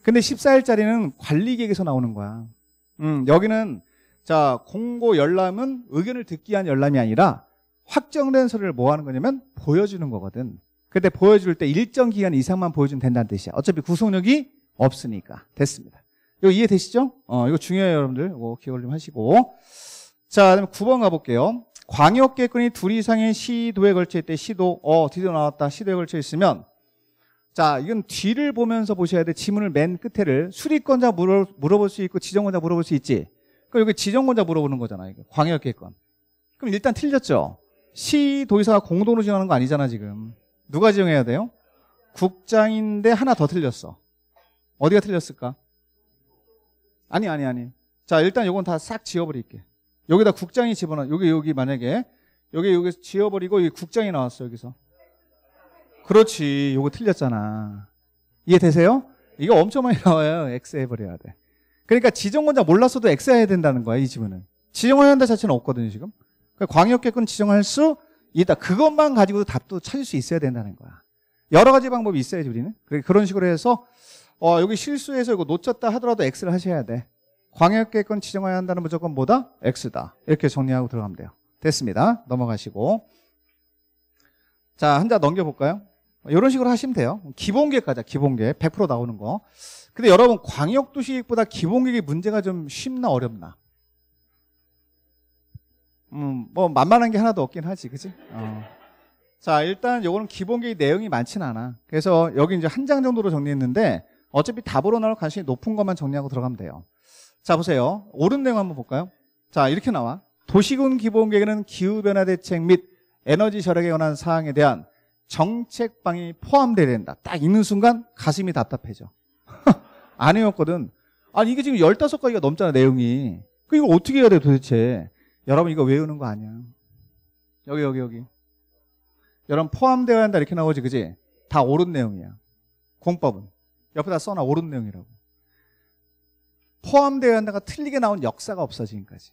근데 14일짜리는 관리계획에서 나오는 거야. 음, 여기는 자, 공고 열람은 의견을 듣기 위한 열람이 아니라 확정된 서류를 뭐 하는 거냐면 보여주는 거거든. 근데 보여줄 때 일정 기간 이상만 보여주면 된다는 뜻이야. 어차피 구속력이 없으니까. 됐습니다. 이거 이해되시죠? 어, 이거 중요해요, 여러분들. 이거 기억을 좀 하시고. 자, 그다음에 9번 가볼게요. 광역계권이 둘 이상의 시도에 걸쳐 있대. 시도, 어, 드디어 나왔다. 시도에 걸쳐 있으면 자, 이건 뒤를 보면서 보셔야 돼. 지문을 맨 끝에를 수리권자 물어, 물어볼 수 있고 지정권자 물어볼 수 있지. 그럼 여기 지정권자 물어보는 거잖아. 이거 광역계권. 그럼 일단 틀렸죠. 시 도의사가 공동으로 지정하는 거 아니잖아 지금. 누가 지정해야 돼요? 국장인데 하나 더 틀렸어. 어디가 틀렸을까? 아니 아니 아니. 자 일단 요건 다 싹 지워버릴게. 여기다 국장이 집어넣어. 여기 여기 만약에 여기 여기 지워버리고 여기 국장이 나왔어 여기서. 그렇지. 요거 틀렸잖아. 이해되세요? 이거 엄청 많이 나와요. X 해버려야 돼. 그러니까 지정권자 몰랐어도 X 해야 된다는 거야 이 지문은. 지정해야 한다 자체는 없거든요 지금. 그러니까 광역계권 지정할 수 있다. 그것만 가지고도 답도 찾을 수 있어야 된다는 거야. 여러 가지 방법이 있어야지 우리는. 그런 식으로 해서 어, 여기 실수해서 이거 놓쳤다 하더라도 X를 하셔야 돼. 광역계권 지정해야 한다는 무조건 뭐다? X다. 이렇게 정리하고 들어가면 돼요. 됐습니다. 넘어가시고. 자, 한 자 넘겨볼까요? 이런 식으로 하시면 돼요. 기본계획 가자, 기본계획. 100% 나오는 거. 근데 여러분, 광역도시계획보다 기본계획이 문제가 좀 쉽나 어렵나? 음, 뭐, 만만한 게 하나도 없긴 하지, 그지? 어. 자, 일단 요거는 기본계획 내용이 많진 않아. 그래서 여기 이제 한 장 정도로 정리했는데, 어차피 답으로 나올 가능성이 높은 것만 정리하고 들어가면 돼요. 자, 보세요. 옳은 내용 한번 볼까요? 자, 이렇게 나와. 도시군 기본계획에는 기후변화 대책 및 에너지 절약에 관한 사항에 대한 정책방이 포함되어야 된다. 딱 읽는 순간 가슴이 답답해져. 아니었거든. 아니, 이게 지금 15가지가 넘잖아, 내용이. 그 이거 어떻게 해야 돼, 도대체? 여러분, 이거 외우는 거 아니야. 여기, 여기, 여기. 여러분, 포함되어야 한다, 이렇게 나오지, 그지? 다 옳은 내용이야. 공법은. 옆에다 써놔, 옳은 내용이라고. 포함되어야 한다가 틀리게 나온 역사가 없어, 지금까지.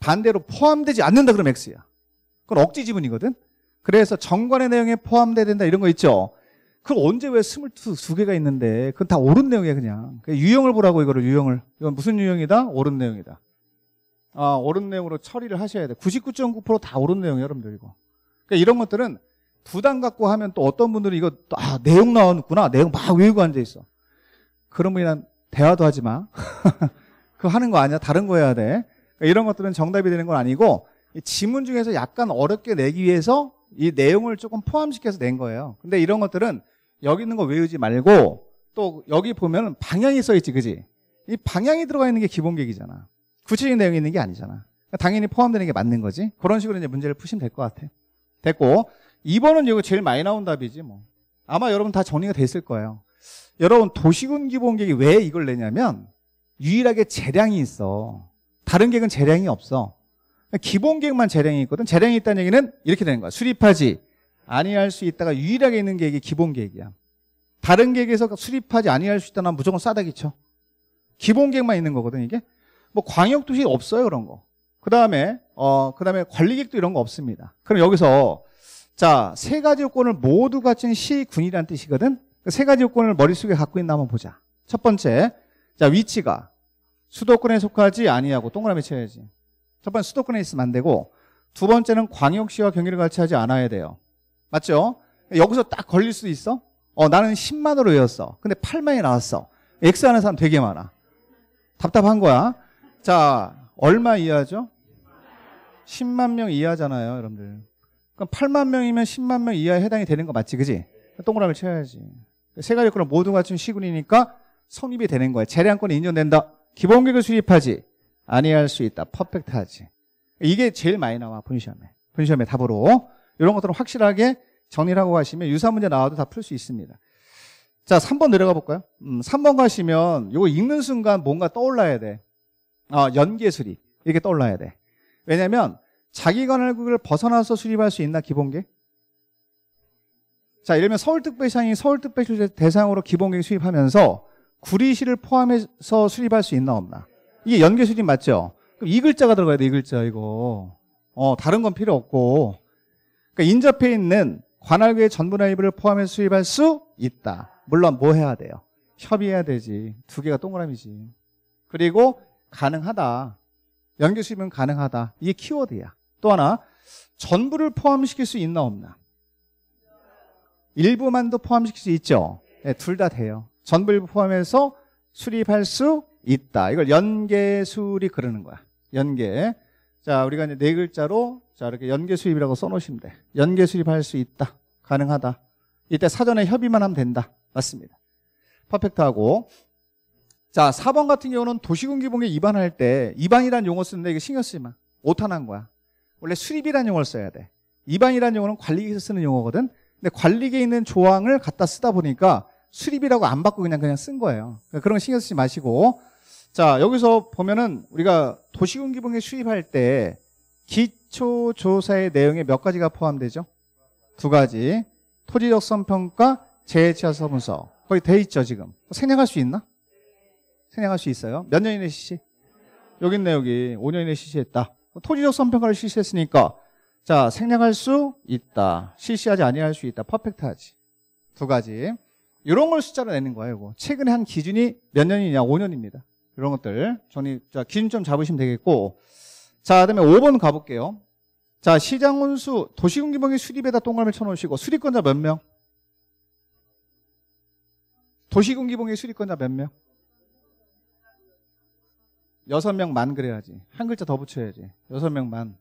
반대로 포함되지 않는다, 그럼 X야. 그건 억지 지문이거든? 그래서 정관의 내용에 포함돼야 된다, 이런 거 있죠? 그걸 언제 왜 스물두 개가 있는데, 그건 다 옳은 내용이야, 그냥. 유형을 보라고, 이거를, 유형을. 이건 무슨 유형이다? 옳은 내용이다. 아, 옳은 내용으로 처리를 하셔야 돼. 99.9%다 옳은 내용이에요, 여러분들, 이거. 그러니까 이런 것들은 부담 갖고 하면 또 어떤 분들은 이거, 아, 내용 나왔구나. 내용 막 외우고 앉아있어. 그런 분이랑 대화도 하지 마. 그거 하는 거 아니야. 다른 거 해야 돼. 그러니까 이런 것들은 정답이 되는 건 아니고 지문 중에서 약간 어렵게 내기 위해서 이 내용을 조금 포함시켜서 낸 거예요. 근데 이런 것들은 여기 있는 거 외우지 말고 또 여기 보면 방향이 써 있지, 그지? 이 방향이 들어가 있는 게 기본 계획이잖아. 구체적인 내용이 있는 게 아니잖아. 그러니까 당연히 포함되는 게 맞는 거지. 그런 식으로 이제 문제를 푸시면 될 것 같아. 됐고 2번은 이거 제일 많이 나온 답이지 뭐. 아마 여러분 다 정리가 됐을 거예요. 여러분 도시군 기본 계획이 왜 이걸 내냐면 유일하게 재량이 있어. 다른 계획은 재량이 없어. 기본 계획만 재량이 있거든. 재량이 있다는 얘기는 이렇게 되는 거야. 수립하지 아니할 수 있다가 유일하게 있는 계획이 기본 계획이야. 다른 계획에서 수립하지 아니할 수 있다는 무조건 싸다기 쳐. 기본 계획만 있는 거거든 이게. 뭐 광역 도시 없어요 그런 거. 그 다음에 어 그다음에 관리 계획도 이런 거 없습니다. 그럼 여기서 자, 세 가지 요건을 모두 갖춘 시군이라는 뜻이거든. 그 세 가지 요건을 머릿속에 갖고 있나 한번 보자. 첫 번째, 자 위치가 수도권에 속하지 아니하고 동그라미 쳐야지. 첫 번째 수도권에 있으면 안 되고 두 번째는 광역시와 경기를 같이 하지 않아야 돼요. 맞죠? 여기서 딱 걸릴 수 있어? 어, 나는 10만으로 외웠어. 근데 8만이 나왔어. X 하는 사람 되게 많아. 답답한 거야. 자, 얼마 이하죠? 10만 명 이하잖아요, 여러분들. 그럼 8만 명이면 10만 명 이하에 해당이 되는 거 맞지, 그지? 동그라미를 쳐야지. 세 가지 요건을 모두 갖춘 시군이니까 성립이 되는 거야. 재량권이 인정된다. 기본계획을 수립하지. 아니할 수 있다. 퍼펙트하지. 이게 제일 많이 나와, 본시험에. 본시험에 답으로. 이런 것들은 확실하게 정리를 하고 가시면 유사 문제 나와도 다 풀 수 있습니다. 자, 3번 내려가 볼까요? 음, 3번 가시면 이거 읽는 순간 뭔가 떠올라야 돼. 아, 연계 수립. 이렇게 떠올라야 돼. 왜냐면 자기 관할국을 벗어나서 수립할 수 있나 기본계? 자, 예를 들면 서울특별시장이 서울특별시 대상으로 기본계획 수립하면서 구리시를 포함해서 수립할 수 있나 없나? 이게 연계 수립 맞죠? 그럼 이 글자가 들어가야 돼, 이 글자 이거. 어, 다른 건 필요 없고. 그러니까 인접해 있는 관할구의 전부나 일부를 포함해서 수립할 수 있다. 물론 뭐 해야 돼요? 협의해야 되지. 두 개가 동그라미지. 그리고 가능하다. 연계 수립은 가능하다. 이게 키워드야. 또 하나 전부를 포함시킬 수 있나 없나? 일부만도 포함시킬 수 있죠. 네, 둘 다 돼요. 전부 일부 포함해서 수립할 수 있다. 이걸 연계 수립 그러는 거야. 연계. 자, 우리가 이제 네 글자로 자, 이렇게 연계 수립이라고 써 놓으시면 돼. 연계 수립할 수 있다. 가능하다. 이때 사전에 협의만 하면 된다. 맞습니다. 퍼펙트하고 자, 4번 같은 경우는 도시군 기본계 입안할 때 입안이라는 용어 쓰는데 이게 신경 쓰지 마. 오탄한 거야. 원래 수립이라는 용어를 써야 돼. 입안이라는 용어는 관리계에서 쓰는 용어거든. 근데 관리계에 있는 조항을 갖다 쓰다 보니까 수립이라고 안 받고 그냥 그냥 쓴 거예요. 그러니까 그런 거 신경 쓰지 마시고 자, 여기서 보면은 우리가 도시군 기본계 수립할 때 기초 조사의 내용에 몇 가지가 포함되죠? 두 가지. 토지적 선평가, 재해치하서 분석. 거의 돼 있죠, 지금. 생략할 수 있나? 생략할 수 있어요. 몇 년 이내 실시? 여기 있네, 여기. 5년 이내 실시했다. 토지적 선평가를 실시했으니까 자, 생략할 수 있다. 실시하지 아니할 수 있다. 퍼펙트하지. 두 가지. 이런 걸 숫자로 내는 거예요, 이거. 최근에 한 기준이 몇 년이냐? 5년입니다. 이런 것들. 정리, 자, 기준 좀 잡으시면 되겠고. 자, 그 다음에 5번 가볼게요. 자, 시장 운수, 도시군 기본계 수립에다 동그라미 쳐놓으시고, 수립권자 몇 명? 도시군 기본계 수립권자 몇 명? 여섯 명만 그래야지. 한 글자 더 붙여야지. 여섯 명만.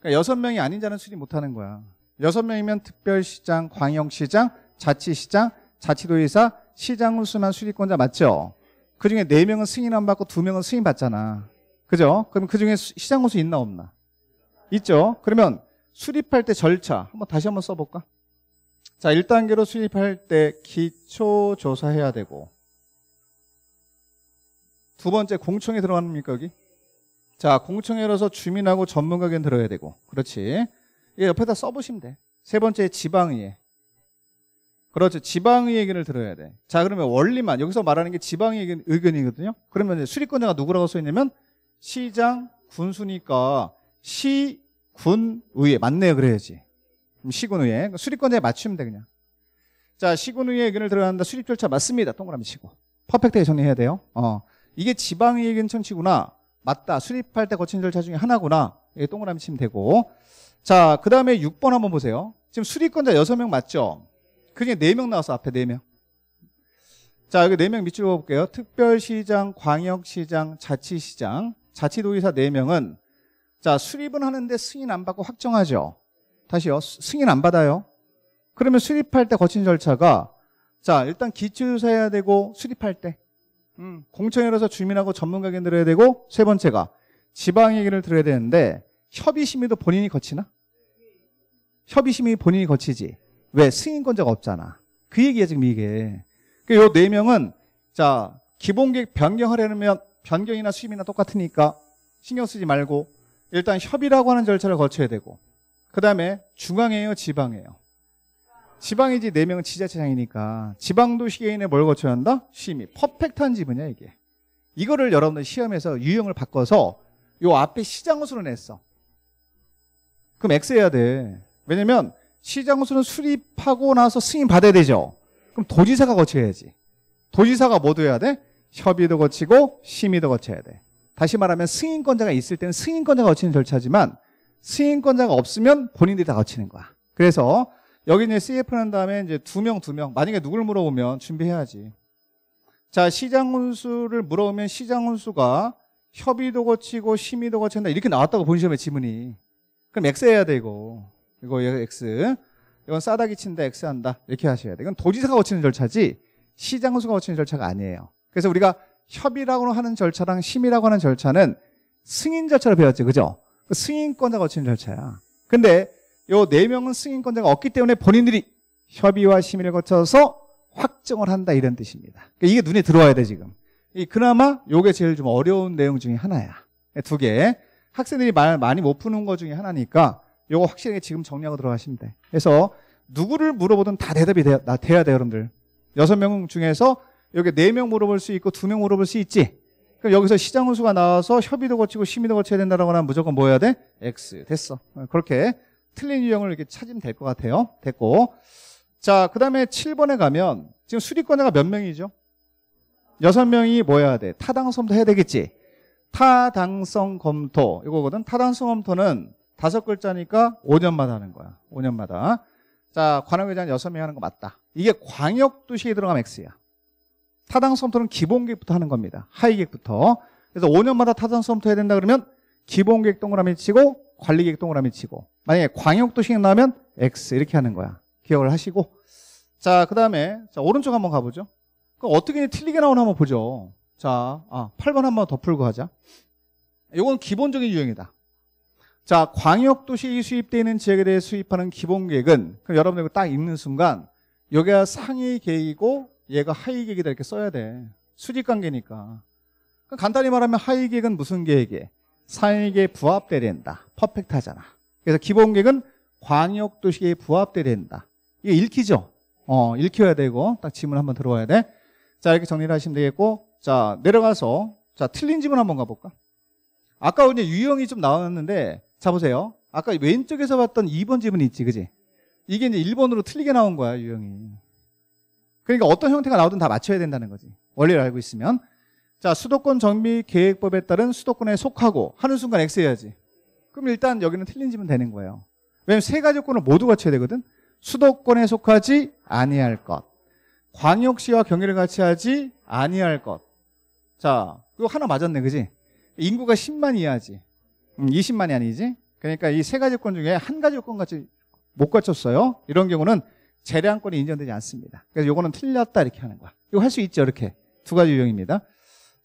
그러니까 여섯 명이 아닌 자는 수립 못하는 거야. 여섯 명이면 특별시장, 광역시장, 자치시장, 자치도의사, 시장 운수만 수립권자 맞죠? 그 중에 네 명은 승인 안 받고 두 명은 승인 받잖아. 그죠? 그럼 그 중에 시장 운수 있나 없나? 있죠? 그러면 수립할 때 절차 한번 다시 한번 써볼까? 자, 1단계로 수립할 때 기초 조사해야 되고 두 번째 공청회 들어갑니까 여기? 자, 공청회로서 주민하고 전문가 의견 들어야 되고 그렇지. 이게 옆에다 써보시면 돼. 세 번째 지방의회. 그렇죠. 지방의 의견을 들어야 돼. 자, 그러면 원리만 여기서 말하는 게 지방의 의견, 의견이거든요. 그러면 수립권자가 누구라고 써 있냐면 시장, 군수니까 시, 군, 의회 맞네요. 그래야지. 시군의회. 수립권자에 맞추면 돼 그냥. 자, 시군의회 의견을 들어간다. 수립 절차 맞습니다. 동그라미 치고. 퍼펙트하게 정리해야 돼요. 어. 이게 지방의 의견 청취구나. 맞다. 수립할 때 거친 절차 중에 하나구나. 동그라미 치면 되고. 자, 그 다음에 6번 한번 보세요. 지금 수립권자 6명 맞죠? 그 중에 4명 나왔어. 앞에 4명. 자, 여기 4명 밑줄로 볼게요. 특별시장, 광역시장, 자치시장, 자치도의사 4명은 자, 수립은 하는데 승인 안 받고 확정하죠. 다시요. 수- 승인 안 받아요. 그러면 수립할 때 거친 절차가 자, 일단 기초조사 해야 되고 수립할 때 음, 공청회로서 주민하고 전문가 의견 들어야 되고 세 번째가 지방 얘기를 들어야 되는데 협의 심의도 본인이 거치나? 협의 심의 본인이 거치지. 왜? 승인권자가 없잖아. 그 얘기야 지금 이게. 그요네 명은 자 기본계획 변경하려면 변경이나 수임이나 똑같으니까 신경 쓰지 말고 일단 협의라고 하는 절차를 거쳐야 되고 그 다음에 중앙이에요, 지방이에요. 지방이지 네 명은 지자체장이니까 지방도시계획에 뭘 거쳐야 한다? 심의. 퍼펙트한 지분이야 이게. 이거를 여러분들 시험에서 유형을 바꿔서 요 앞에 시장으로 냈어. 그럼 X 해야 돼. 왜냐면 시장군수는 수립하고 나서 승인 받아야 되죠. 그럼 도지사가 거쳐야지. 도지사가 뭐도 해야 돼? 협의도 거치고 심의도 거쳐야 돼. 다시 말하면 승인권자가 있을 때는 승인권자가 거치는 절차지만 승인권자가 없으면 본인들이 다 거치는 거야. 그래서 여기 이제 CF 난 다음에 이제 두 명, 두 명. 만약에 누굴 물어보면 준비해야지. 자, 시장 훈수를 물어보면 시장 훈수가 협의도 거치고 심의도 거친다. 이렇게 나왔다고 본 시험에 지문이. 그럼 X 해야 돼, 이거. 이거 X. 이건 싸다기 친다, X 한다. 이렇게 하셔야 돼. 이건 도지사가 거치는 절차지 시장 훈수가 거치는 절차가 아니에요. 그래서 우리가 협의라고 하는 절차랑 심의라고 하는 절차는 승인 절차를 배웠지, 그죠? 그 승인권자가 거치는 절차야. 근데 요 네 명은 승인권자가 없기 때문에 본인들이 협의와 심의를 거쳐서 확정을 한다 이런 뜻입니다. 그러니까 이게 눈에 들어와야 돼 지금. 이 그나마 요게 제일 좀 어려운 내용 중에 하나야. 두 개. 학생들이 말 많이 못 푸는 것 중에 하나니까 요거 확실하게 지금 정리하고 들어가시면 돼. 그래서 누구를 물어보든 다 대답이 돼야, 돼야 돼 여러분들. 여섯 명 중에서 여기 네 명 물어볼 수 있고 두 명 물어볼 수 있지. 그럼 여기서 시장 훈수가 나와서 협의도 거치고 심의도 거쳐야 된다라고 하면 무조건 뭐 해야 돼? X. 됐어. 그렇게 틀린 유형을 이렇게 찾으면 될 것 같아요. 됐고. 자, 그 다음에 7번에 가면 지금 수리권자가 몇 명이죠? 여섯 명이 뭐 해야 돼? 타당성도 해야 되겠지? 타당성 검토. 이거거든. 타당성 검토는 다섯 글자니까 5년마다 하는 거야. 5년마다. 자, 관할회장 여섯 명이 하는 거 맞다. 이게 광역도시에 들어가면 X야. 타당성 검토는 기본 계획부터 하는 겁니다. 하위 계획부터. 그래서 5년마다 타당성 검토 해야 된다 그러면 기본 계획 동그라미 치고 관리 계획 동그라미 치고 만약에 광역도시에 나오면 X 이렇게 하는 거야. 기억을 하시고 자, 그 다음에 자, 오른쪽 한번 가보죠. 그 어떻게 틀리게 나오나 한번 보죠. 자, 아, 8번 한번 더 풀고 하자. 이건 기본적인 유형이다. 자, 광역도시 수입되어 있는 지역에 대해 수입하는 기본 계획은 그럼 여러분들 딱 읽는 순간 여기가 상위 계획이고 얘가 하위 계획이다 이렇게 써야 돼. 수직 관계니까. 간단히 말하면 하위 계획은 무슨 계획이에? 상위 계획 부합돼야 된다. 퍼펙트하잖아. 그래서 기본 계획은 광역도시에 부합돼야 된다. 이게 읽히죠? 어, 읽혀야 되고, 딱 지문 한번 들어와야 돼. 자, 이렇게 정리를 하시면 되겠고, 자, 내려가서, 자, 틀린 지문 한번 가볼까? 아까 이제 유형이 좀 나왔는데, 자, 보세요. 아까 왼쪽에서 봤던 2번 지문 있지, 그지? 이게 이제 1번으로 틀리게 나온 거야, 유형이. 그러니까 어떤 형태가 나오든 다 맞춰야 된다는 거지. 원리를 알고 있으면. 자, 수도권 정비 계획법에 따른 수도권에 속하고 하는 순간 X 해야지. 그럼 일단 여기는 틀린 지문 되는 거예요. 왜냐면 세 가지 조건을 모두 갖춰야 되거든. 수도권에 속하지 아니할 것. 광역시와 경계를 같이 하지 아니할 것. 자, 그거 하나 맞았네, 그지? 인구가 10만 이하지. 음, 20만이 아니지? 그러니까 이 세 가지 조건 중에 한 가지 같이 못 갖췄어요. 이런 경우는 재량권이 인정되지 않습니다. 그래서 요거는 틀렸다 이렇게 하는 거야. 이거 할 수 있죠, 이렇게. 두 가지 유형입니다.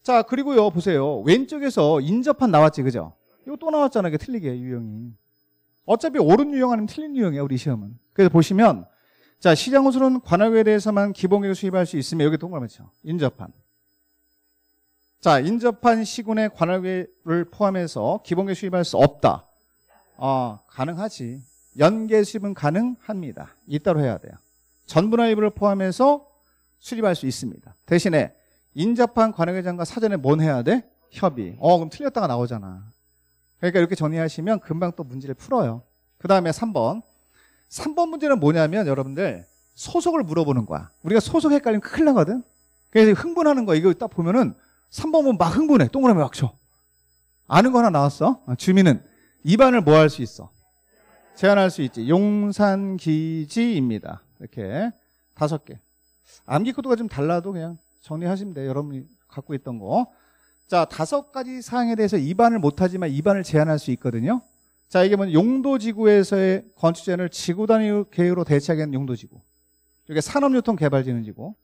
자, 그리고요, 보세요. 왼쪽에서 인접한 나왔지, 그죠? 이거 또 나왔잖아, 이게 틀리게, 유형이. 어차피 옳은 유형 아니면 틀린 유형이야, 우리 시험은. 그래서 보시면, 자, 시장 호수는 관할구에 대해서만 기본계획 수입할 수 있으면 여기 동그라미 쳐. 인접한. 자, 인접한 시군의 관할계획을 포함해서 기본계획 수입할 수 없다. 아, 가능하지. 연계 수입은 가능합니다. 이따로 해야 돼요. 전부나 일부를 포함해서 수립할 수 있습니다. 대신에 인접한 관할회장과 사전에 뭔 해야 돼? 협의. 어, 그럼 틀렸다가 나오잖아. 그러니까 이렇게 정리하시면 금방 또 문제를 풀어요. 그 다음에 3번. 3번 문제는 뭐냐면 여러분들 소속을 물어보는 거야. 우리가 소속 헷갈리면 큰일 나거든. 그래서 흥분하는 거야. 이거 딱 보면은 3번 보면 막 흥분해. 동그라미 막 쳐. 아는 거 하나 나왔어. 어, 주민은 입안을 뭐 할 수 있어? 제한할 수 있지. 용산기지입니다. 이렇게 다섯 개. 암기 코드가 좀 달라도 그냥 정리하시면 돼요. 여러분이 갖고 있던 거. 자, 다섯 가지 사항에 대해서 입안을 못하지만 입안을 제한할 수 있거든요. 자, 이게 뭐냐. 용도지구에서의 건축 제한을 지구 단위 계획으로 대체하기 위한 용도지구. 이게 산업유통개발진흥지구.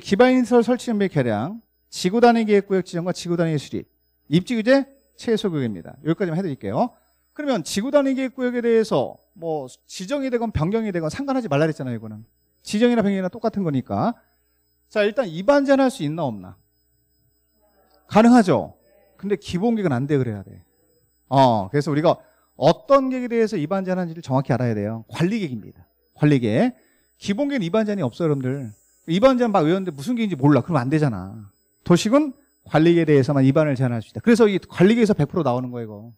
기반인설 설치준비 개량, 지구 단위 계획구역 지정과 지구 단위 수립, 입지규제 최소구역입니다. 여기까지만 해드릴게요. 그러면 지구 단위 계획구역에 대해서 뭐 지정이 되건 변경이 되건 상관하지 말라 그랬잖아요, 이거는. 지정이나 변경이나 똑같은 거니까. 자, 일단 입안 제한할 수 있나 없나? 가능하죠. 근데 기본 계획은 안 돼 그래야 돼. 어, 그래서 우리가 어떤 계획에 대해서 입안 제한하는지를 정확히 알아야 돼요. 관리 계획입니다. 관리 계획. 기본 계획은 입안 제한이 없어요, 여러분들. 입안 제한 막 외웠는데 무슨 계획인지 몰라. 그러면 안 되잖아. 도식은 관리 계획에 대해서만 입안을 제한할 수 있다. 그래서 이 관리 계획에서 100% 나오는 거예요, 이거.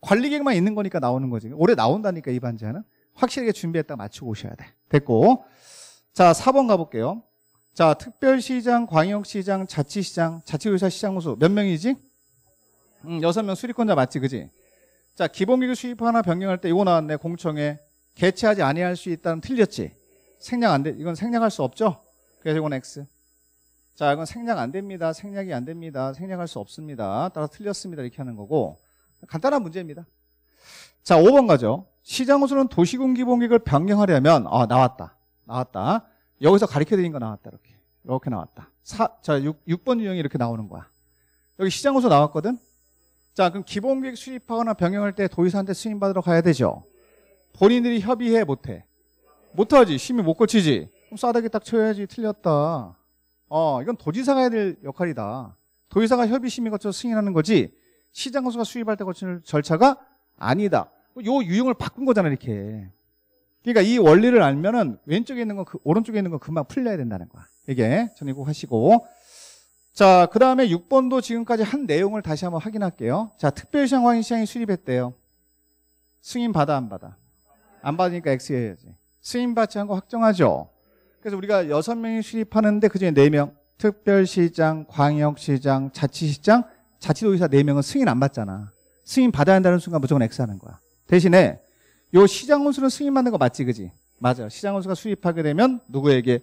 관리 계획만 있는 거니까 나오는 거지. 올해 나온다니까 입안 제한은. 확실하게 준비했다 맞추고 오셔야 돼. 됐고. 자, 4번 가볼게요. 자, 특별시장, 광역시장, 자치시장, 자치의사 시장무수 몇 명이지? 음, 6명 수리권자 맞지, 그지? 자, 기본기구 수입 하나 변경할 때 이거 나왔네, 공청회. 개최하지 아니할 수 있다는 틀렸지? 생략 안 돼. 이건 생략할 수 없죠? 그래서 이건 X. 자, 이건 생략 안 됩니다. 생략이 안 됩니다. 생략할 수 없습니다. 따라서 틀렸습니다. 이렇게 하는 거고. 간단한 문제입니다. 자, 5번 가죠. 시장호수는 도시군 기본계획을 변경하려면, 아, 나왔다. 나왔다. 여기서 가르쳐 드린 거 나왔다. 이렇게. 이렇게 나왔다. 사, 자, 6, 6번 유형이 이렇게 나오는 거야. 여기 시장호수 나왔거든? 자, 그럼 기본계획 수립하거나 변경할 때 도의사한테 승인받으러 가야 되죠. 본인들이 협의해, 못해? 못하지. 심의 못 고치지. 그럼 싸대기 딱 쳐야지. 틀렸다. 어, 이건 도지사가 해야 될 역할이다. 도지사가 협의 심의 거쳐 승인하는 거지. 시장호수가 수입할 때 거치는 절차가 아니다. 요 유형을 바꾼 거잖아, 이렇게. 그러니까 이 원리를 알면은 왼쪽에 있는 거, 그, 오른쪽에 있는 거 금방 풀려야 된다는 거야. 이게 전이고 하시고. 자, 그 다음에 6번도 지금까지 한 내용을 다시 한번 확인할게요. 자, 특별시장 광역시장이 수립했대요. 승인 받아, 안 받아? 안 받으니까 X 해야지. 승인 받지 않고 확정하죠. 그래서 우리가 6명이 수립하는데 그중에 4명. 특별시장, 광역시장, 자치시장, 자치도의사 4명은 승인 안 받잖아. 승인 받아야 한다는 순간 무조건 X 하는 거야. 대신에 요 시장 원수는 승인 받는 거 맞지, 그지? 맞아. 시장 원수가 수입하게 되면 누구에게?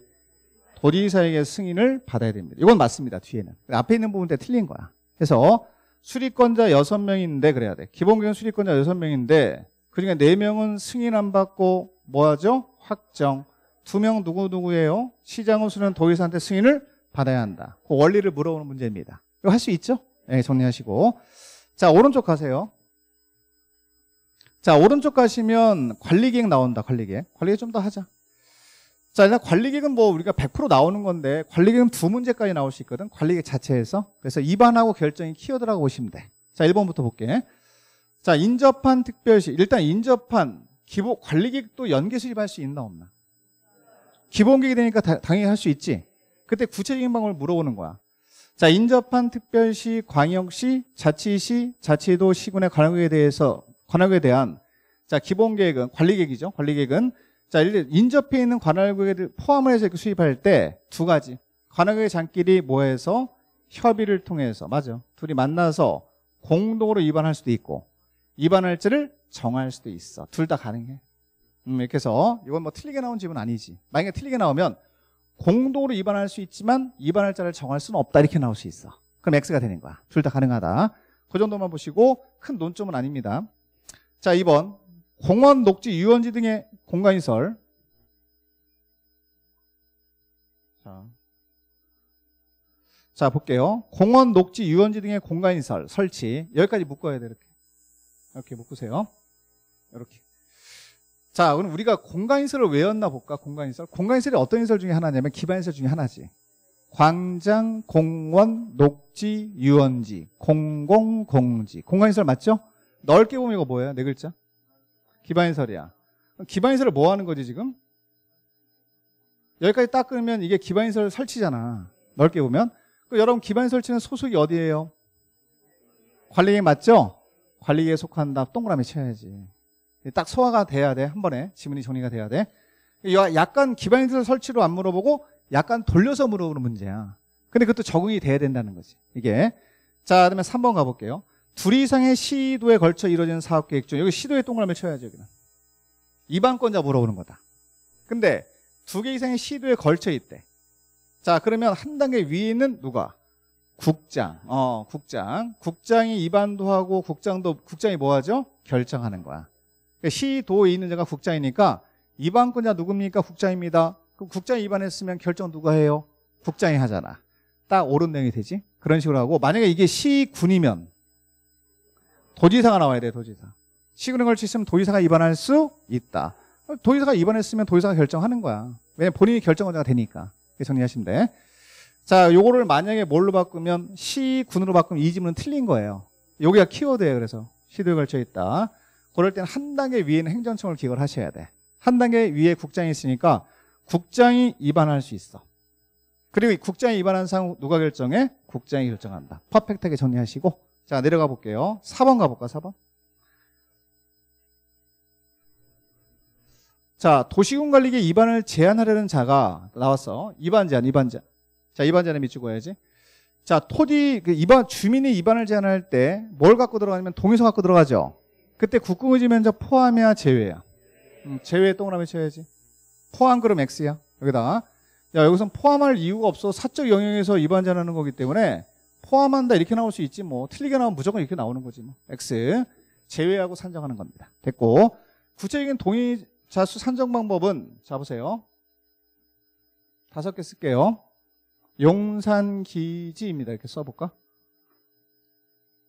도지사에게 승인을 받아야 됩니다. 이건 맞습니다. 뒤에는. 앞에 있는 부분 때 틀린 거야. 그래서 수리권자 6명인데 그래야 돼. 기본경영 수리권자 6명인데 그중에 4명은 승인 안 받고 뭐 하죠? 확정. 2명 누구누구예요? 시장 원수는 도지사한테 승인을 받아야 한다. 그 원리를 물어보는 문제입니다. 이거 할 수 있죠? 네, 정리하시고. 자, 오른쪽 가세요. 자, 오른쪽 가시면 관리계획 나온다, 관리계획. 관리계획 좀 더 하자. 자, 일단 관리계획은 뭐 우리가 100% 나오는 건데, 관리계획은 두 문제까지 나올 수 있거든, 관리계획 자체에서. 그래서 입안하고 결정이 키워드라고 보시면 돼. 자, 1번부터 볼게. 자, 인접한 특별시. 일단 인접한 기본 관리계획도 연계 수립할 수 있나 없나? 기본계획이 되니까 다, 당연히 할 수 있지. 그때 구체적인 방법을 물어보는 거야. 자, 인접한 특별시, 광역시, 자치시, 자치도 시군의 관할구에 대해서 관할구에 대한 자 기본 계획은 관리 계획이죠. 관리 계획은 자 인접해 있는 관할구에 포함을 해서 수입할 때 두 가지 관할구의 장끼리 뭐해서 협의를 통해서 맞아. 둘이 만나서 공동으로 입안할 수도 있고 입안할지를 정할 수도 있어. 둘 다 가능해. 음, 이렇게 해서 이건 뭐 틀리게 나온 집은 아니지. 만약에 틀리게 나오면 공동으로 입안할 수 있지만 입안할자를 정할 수는 없다 이렇게 나올 수 있어. 그럼 X가 되는 거야. 둘 다 가능하다. 그 정도만 보시고 큰 논점은 아닙니다. 자, 2번. 공원, 녹지, 유원지 등의 공간시설. 자. 자, 볼게요. 공원, 녹지, 유원지 등의 공간시설 설치. 여기까지 묶어야 돼, 이렇게. 이렇게 묶으세요. 이렇게. 자, 그럼 우리가 공간시설을 외웠나 볼까? 공간시설. 공간시설이 어떤 시설 중에 하나냐면 기반시설 중에 하나지. 광장, 공원, 녹지, 유원지, 공공, 공지. 공간시설 맞죠? 넓게 보면 이거 뭐예요? 네 글자? 기반시설이야. 기반시설을 뭐 하는 거지 지금? 여기까지 딱 끊으면 이게 기반시설 설치잖아. 넓게 보면. 그 여러분 기반시설 설치는 소속이 어디예요? 관리계획 맞죠? 관리계획에 속한다. 동그라미 쳐야지. 딱 소화가 돼야 돼. 한 번에 지문이 정리가 돼야 돼. 약간 기반시설 설치로 안 물어보고 약간 돌려서 물어보는 문제야. 근데 그것도 적응이 돼야 된다는 거지. 이게. 자, 그러면 3번 가볼게요. 둘 이상의 시도에 걸쳐 이루어지는 사업 계획 중 여기 시도에 동그라미 쳐야죠. 여기는. 이반권자 물어보는 거다. 근데 두 개 이상의 시도에 걸쳐 있대. 자, 그러면 한 단계 위에 있는 누가? 국장. 어, 국장. 국장이 입안도 하고 국장도 국장이 뭐 하죠? 결정하는 거야. 그러니까 시도에 있는 자가 국장이니까 입안권자 누굽니까? 국장입니다. 그럼 국장이 입안했으면 결정 누가 해요? 국장이 하잖아. 딱 내용이 되지? 그런 식으로 하고 만약에 이게 시군이면 도지사가 나와야 돼, 도지사. 시군에 걸쳐 있으면 도지사가 입안할 수 있다. 도지사가 입안했으면 도지사가 결정하는 거야. 왜냐면 본인이 결정권자가 되니까. 정리하시면 돼. 자, 요거를 만약에 뭘로 바꾸면 시군으로 바꾸면 이 지문은 틀린 거예요. 여기가 키워드예요. 그래서 시도에 걸쳐 있다. 그럴 때는 한 단계 위에는 행정청을 기억을 하셔야 돼. 한 단계 위에 국장이 있으니까 국장이 입안할 수 있어. 그리고 국장이 입안한 사항 누가 결정해? 국장이 결정한다. 퍼펙트하게 정리하시고 자 내려가 볼게요. 4번 가볼까 4번? 자, 도시군 관리계 입안을 제한하려는 자가 나왔어. 입안 제한, 입안 제한. 자, 입안 제한에 밑줄 그어야지. 자, 토지, 그 입안, 주민이 입안을 제한할 때 뭘 갖고 들어가냐면 동의서 갖고 들어가죠. 그때 국공유지 면적 포함이야, 제외야? 음, 제외 동그라미 쳐야지. 포함 그럼 X야. 여기다가. 야, 여기선 포함할 이유가 없어. 사적 영역에서 제한하는 거기 때문에 포함한다 이렇게 나올 수 있지 뭐. 틀리게 나오면 무조건 이렇게 나오는 거지 뭐. X. 제외하고 산정하는 겁니다. 됐고. 구체적인 동의 자수 산정 방법은 자 보세요. 다섯 개 쓸게요. 용산기지입니다. 이렇게 써볼까?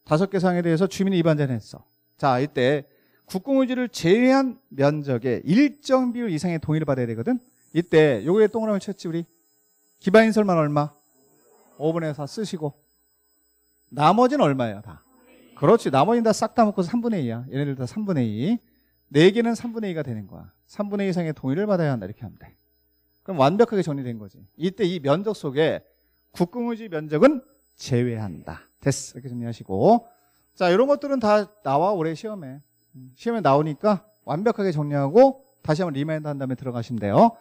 다섯 개 사항에 대해서 주민이 제한했어. 자, 이때 국공유지를 제외한 면적의 일정 비율 이상의 동의를 받아야 되거든. 이때 요거에 동그라미 쳤지 우리. 기반인설만 얼마? 5분의 4 쓰시고. 나머지는 얼마예요, 다? 그렇지. 나머지는 다 싹다 먹고 3분의 2야. 얘네들 다 3분의 2. 4개는 3분의 2가 되는 거야. 3분의 2 이상의 동의를 받아야 한다. 이렇게 하면 돼. 그럼 완벽하게 정리된 거지. 이때 이 면적 속에 국공유지 면적은 제외한다. 됐어. 이렇게 정리하시고. 자, 이런 것들은 다 나와 올해 시험에. 음, 시험에 나오니까 완벽하게 정리하고 다시 한번 remind 한 다음에 들어가시면 돼요.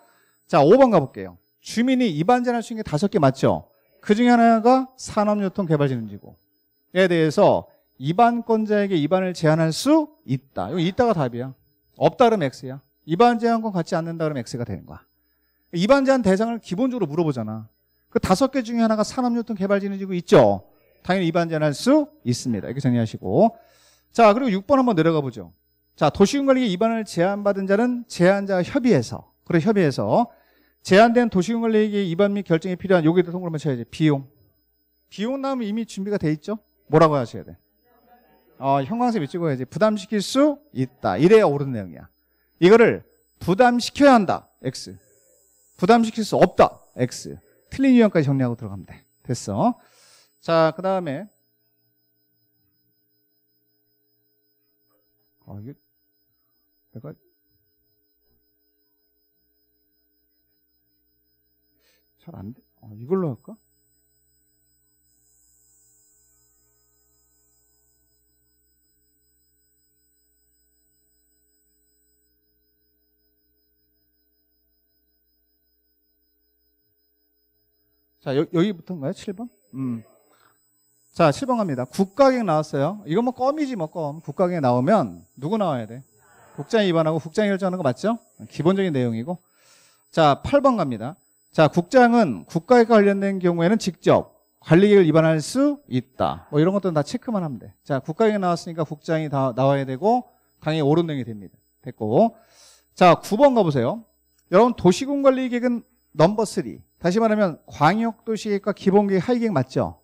자, 5번 가볼게요. 주민이 입안 제안할 수 있는 게 다섯 개 맞죠? 그 중에 하나가 산업유통개발진흥지구. 에 대해서 입안권자에게 입안을 제안할 수 있다. 이거 있다가 답이야. 없다 그러면 X야. 입안 제한권 갖지 않는다 그러면 X가 되는 거야. 입안 제한 대상을 기본적으로 물어보잖아. 그 다섯 개 중에 하나가 산업유통개발진흥지구 있죠? 당연히 제한할 수 있습니다. 이렇게 정리하시고. 자, 그리고 6번 한번 내려가 보죠. 자, 도시군관리계 입안을 제한받은 자는 제한자 협의해서, 그래, 협의해서 제한된 도시군관리계 입안 및 결정에 필요한 여기도 통으로만 쳐야지. 비용. 비용 나오면 이미 준비가 돼 있죠? 뭐라고 하셔야 돼? 어, 형광색 찍어야지. 부담시킬 수 있다. 이래야 옳은 내용이야. 이거를 부담시켜야 한다. X. 부담시킬 수 없다. X. 틀린 유형까지 정리하고 들어가면 돼. 됐어. 자, 그 다음에. 아, 이게, 내가. 잘 안 돼. 아, 이걸로 할까? 자, 여, 여기부터인가요? 7번? 음. 자, 7번 갑니다. 국가계획 나왔어요. 이거 뭐 껌이지 뭐 껌. 국가계획 나오면 누구 나와야 돼? 국장이 입안하고 국장이 결정하는 거 맞죠? 기본적인 내용이고. 자, 8번 갑니다. 자, 국장은 국가계획과 관련된 경우에는 직접 관리계획을 위반할 수 있다. 뭐 이런 것들은 다 체크만 하면 돼. 자, 국가계획 나왔으니까 국장이 다 나와야 되고 당연히 옳은 내용이 됩니다. 됐고. 자, 9번 가보세요. 여러분 도시군 관리계획은 넘버 3. 다시 말하면 광역도시계획과 기본계획 하위계획 맞죠?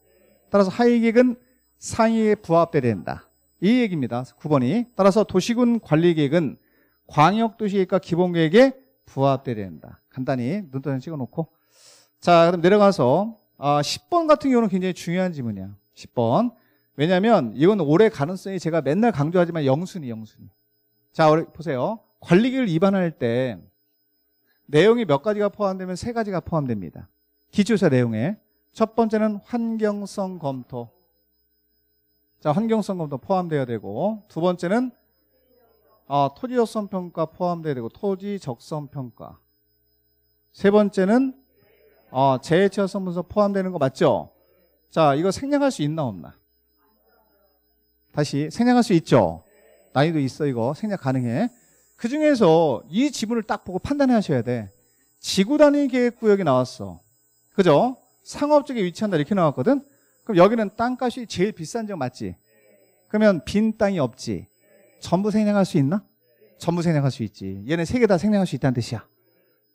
따라서 하위계획은 상위에 부합돼야 된다. 이 얘기입니다. 9번이. 따라서 도시군 관리계획은 광역도시계획과 기본계획에 부합돼야 된다. 간단히 눈도장 찍어놓고. 자, 그럼 내려가서 아, 10번 같은 경우는 굉장히 중요한 지문이야. 10번. 왜냐하면 이건 올해 가능성이 제가 맨날 강조하지만 영순이 영순이. 자, 보세요. 관리계획을 위반할 때 내용이 몇 가지가 포함되면 세 가지가 포함됩니다. 기초사 내용에 첫 번째는 환경성 검토. 자, 환경성 검토 포함되어야 되고 두 번째는 어, 토지 적성 평가 포함되어야 되고 토지 적성 평가. 세 번째는 어, 재해체화성 분석 포함되는 거 맞죠? 자, 이거 생략할 수 있나 없나? 다시 생략할 수 있죠? 난이도 있어 이거 생략 가능해. 그 중에서 이 지문을 딱 보고 판단해 하셔야 돼. 지구 단위 계획 구역이 나왔어. 그죠? 상업 쪽에 위치한다 이렇게 나왔거든? 그럼 여기는 땅값이 제일 비싼 지역 맞지? 그러면 빈 땅이 없지. 전부 생략할 수 있나? 전부 생략할 수 있지. 얘네 세 개 다 생략할 수 있다는 뜻이야.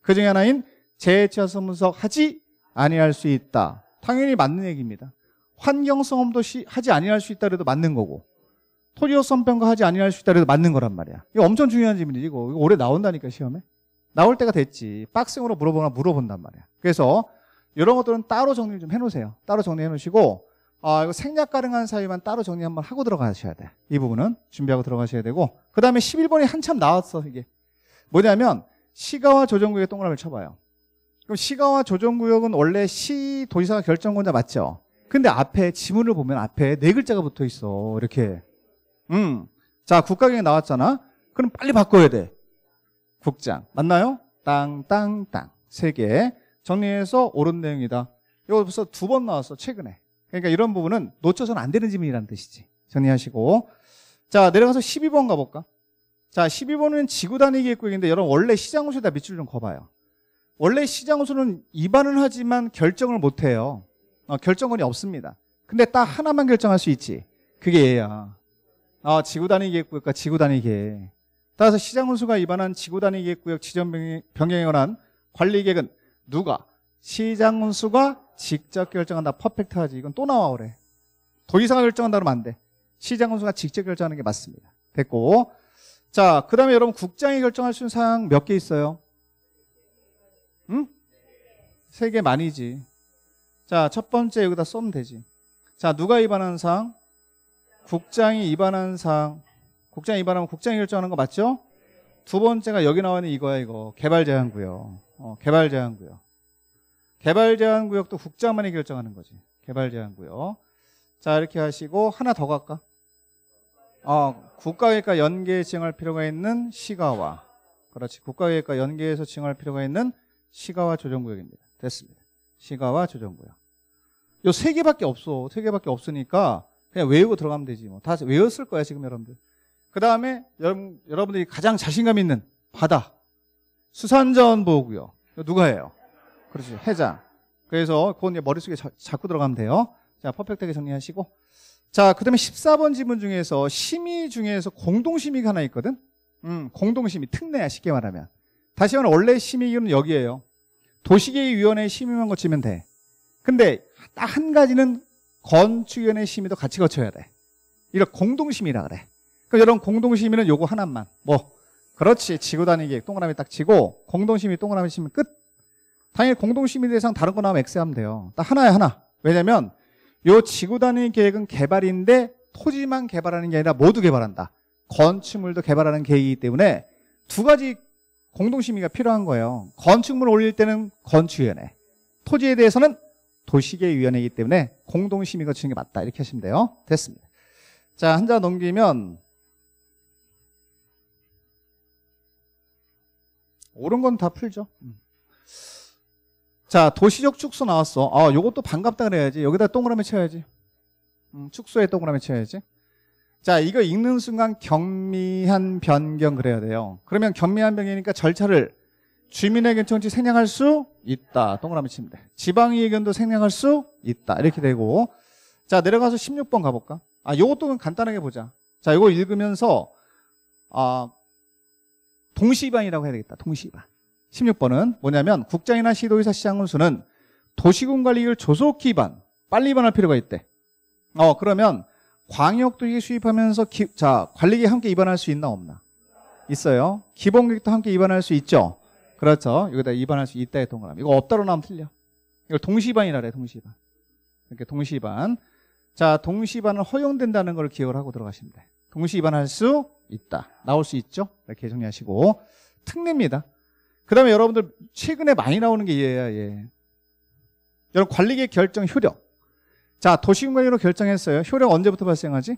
그 중에 하나인 재해치화성 분석하지 아니할 수 있다. 당연히 맞는 얘기입니다. 환경성 험도 하지 아니할 수 있다 그래도 맞는 거고 토지요성 평가 하지 아니할 수 있다 그래도 맞는 거란 말이야. 이거 엄청 중요한 질문이지 이거. 이거 올해 나온다니까 시험에. 나올 때가 됐지. 박스으로 물어보나 물어본단 말이야. 그래서 이런 것들은 따로 정리 좀 해놓으세요. 따로 정리해 놓으시고 아, 이거 생략 가능한 사유만 따로 정리 한번 하고 들어가셔야 돼. 이 부분은 준비하고 들어가셔야 되고 그 다음에 11번이 한참 나왔어 이게. 뭐냐면 시가와 조정구역에 동그라미를 쳐봐요. 그럼 시가와 조정구역은 원래 시 도지사가 결정권자 맞죠? 근데 앞에 지문을 보면 앞에 네 글자가 붙어 있어. 이렇게. 음. 자, 국가경에 나왔잖아. 그럼 빨리 바꿔야 돼. 국장. 맞나요? 땅, 땅, 땅. 세 개. 정리해서 옳은 내용이다. 이거 벌써 두 번 나왔어, 최근에. 그러니까 이런 부분은 놓쳐서는 안 되는 지문이라는 뜻이지. 정리하시고. 자, 내려가서 12번 가볼까? 자, 12번은 지구 단위 계획구역인데 여러분 원래 시장 호수에다 밑줄 좀 거봐요. 원래 시장 호수는 입안은 하지만 결정을 못 해요. 어, 결정권이 없습니다. 근데 딱 하나만 결정할 수 있지. 그게 얘야. 아, 지구 단위 계획구역과 지구 단위 계획. 따라서 시장 호수가 입안한 지구 단위 계획구역 지정 변경에 관한 관리 계획은 누가? 시장훈수가 직접 결정한다. 퍼펙트하지. 이건 또 나와 그래. 도의사가 결정한다 그러면 안 돼. 시장훈수가 직접 결정하는 게 맞습니다. 됐고. 자, 그 다음에 여러분 국장이 결정할 수 있는 사항 몇 개 있어요? 응? 세 개 많이지. 자, 첫 번째 여기다 써면 되지. 자, 누가 위반하는 사항? 국장이 위반하는 사항. 국장이 위반하면 국장이 결정하는 거 맞죠? 두 번째가 여기 나와 있는 이거야, 이거. 개발 제한 구역. 어, 개발 제한 구역. 개발 제한 구역도 국장만이 결정하는 거지. 개발 제한 구역. 자, 이렇게 하시고 하나 더 갈까? 어, 국가계획과 연계 지정할 필요가 있는 시가와 그렇지. 국가계획과 연계해서 지정할 필요가 있는 시가와 조정구역입니다. 됐습니다. 시가와 조정구역. 요 세 개밖에 없어. 세 개밖에 없으니까 그냥 외우고 들어가면 되지 뭐. 다 외웠을 거야 지금 여러분들. 그 다음에 여러분, 여러분들이 가장 자신감 있는 바다. 수산자원 보호구역. 누가 해요? 그렇지. 해장. 그래서 그건 머릿속에 자, 자꾸 들어가면 돼요. 자, 퍼펙트하게 정리하시고. 자, 그 다음에 14번 지문 중에서 심의 중에서 공동심의가 하나 있거든? 음, 공동심의. 특례야, 쉽게 말하면. 다시 말하면 원래 심의기는 여기에요. 도시계획위원회 심의만 거치면 돼. 근데 딱 한 가지는 건축위원회 심의도 같이 거쳐야 돼. 이걸 공동심의라 그래. 그럼 여러분 공동심의는 요거 하나만. 뭐, 그렇지. 단위 계획 동그라미 딱 치고 공동심의 동그라미 치면 끝. 당연히 공동심의 대상 다른 거 나오면 X 하면 돼요. 딱 하나야 하나. 왜냐면 요 지구 단위 계획은 개발인데 토지만 개발하는 게 아니라 모두 개발한다. 건축물도 개발하는 계획이기 때문에 두 가지 공동심의가 필요한 거예요. 건축물을 올릴 때는 건축위원회, 토지에 대해서는 도시계위원회이기 때문에 공동심의 거치는 게 맞다. 이렇게 하시면 돼요. 됐습니다. 자, 한 자 넘기면 옳은 건 다 풀죠. 음. 자, 도시적 축소 나왔어. 아, 요것도 반갑다 그래야지. 여기다 동그라미 쳐야지. 음, 축소에 동그라미 쳐야지. 자, 이거 읽는 순간 경미한 변경 그래야 돼요. 그러면 경미한 변경이니까 절차를 주민의 의견청지 생략할 수 있다. 동그라미 치면 돼. 지방의 의견도 생략할 수 있다. 이렇게 되고. 자, 내려가서 16번 가볼까? 아, 요것도 간단하게 보자. 자, 이거 읽으면서, 아, 동시반이라고 해야 되겠다. 동시반. 16번은 뭐냐면 국장이나 시도의사 시장군수는 도시군 관리를 조속히 입안, 빨리 입안할 필요가 있대. 어, 그러면 광역도시 수입하면서 기, 자, 관리계 함께 입안할 수 있나 없나? 있어요. 기본계획도 함께 입안할 수 있죠. 그렇죠. 여기다 입안할 수 있다 했던 거라. 이거 없다로 나오면 틀려. 이걸 동시반이라 그래, 동시반. 이렇게 동시반. 자, 동시반은 허용된다는 걸 기억을 하고 들어가시면 돼. 동시반할 수 있다. 나올 수 있죠? 이렇게 정리하시고. 특례입니다. 그 다음에 여러분들 최근에 많이 나오는 게 얘야, 얘. 여러분 관리계 결정 효력. 자, 도시공간으로 결정했어요. 효력 언제부터 발생하지?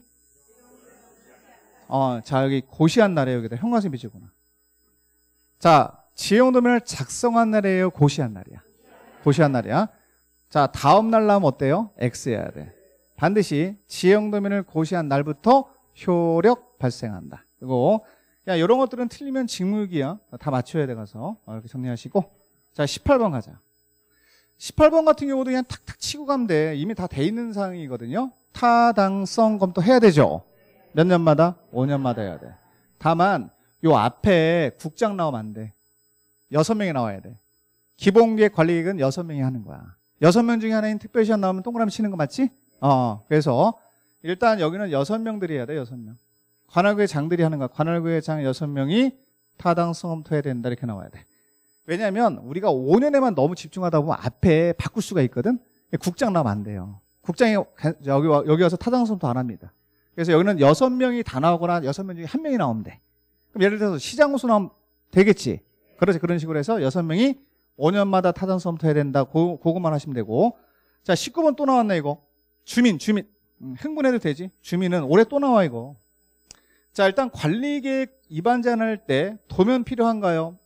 어, 자, 여기 고시한 날에 여기다 형광색 비치구나. 자, 지형도면을 작성한 날이에요? 고시한 날이야? 고시한 날이야. 자, 다음 날 나오면 어때요? X해야 돼. 반드시 지형도면을 고시한 날부터 효력 발생한다. 그리고 야, 이런 것들은 틀리면 직무유기야. 다 맞춰야 돼 가서. 어, 이렇게 정리하시고. 자, 18번 가자. 18번 같은 경우도 그냥 탁탁 치고 가면 돼. 이미 다 돼 있는 상황이거든요. 타당성 검토 해야 되죠. 몇 년마다? 5년마다 해야 돼. 다만 요 앞에 국장 나오면 안 돼. 6명이 나와야 돼. 기본계획 관리계획은 6명이 하는 거야. 6명 중에 하나인 특별시험 나오면 동그라미 치는 거 맞지? 어, 그래서 일단 여기는 6명들이 해야 돼, 6명. 관할구의 장들이 하는 거야. 관할구의 장 6명이 타당성 검토해야 된다 이렇게 나와야 돼. 왜냐하면 우리가 5년에만 너무 집중하다 보면 앞에 바꿀 수가 있거든. 국장 나면 안 돼요. 국장이 여기, 여기 와서 타당성 검토 안 합니다. 그래서 여기는 6명이 다 나오거나 6명 중에 1명이 나오면 돼. 그럼 예를 들어서 시장 호수 나오면 되겠지. 그렇지. 그런 식으로 해서 6명이 5년마다 타당성 검토해야 된다. 고, 그것만 하시면 되고. 자, 19번 또 나왔네, 이거. 주민, 주민. 음, 흥분해도 되지. 주민은 올해 또 나와, 이거. 자, 일단 관리계획 입안 제한할 때 도면 필요한가요?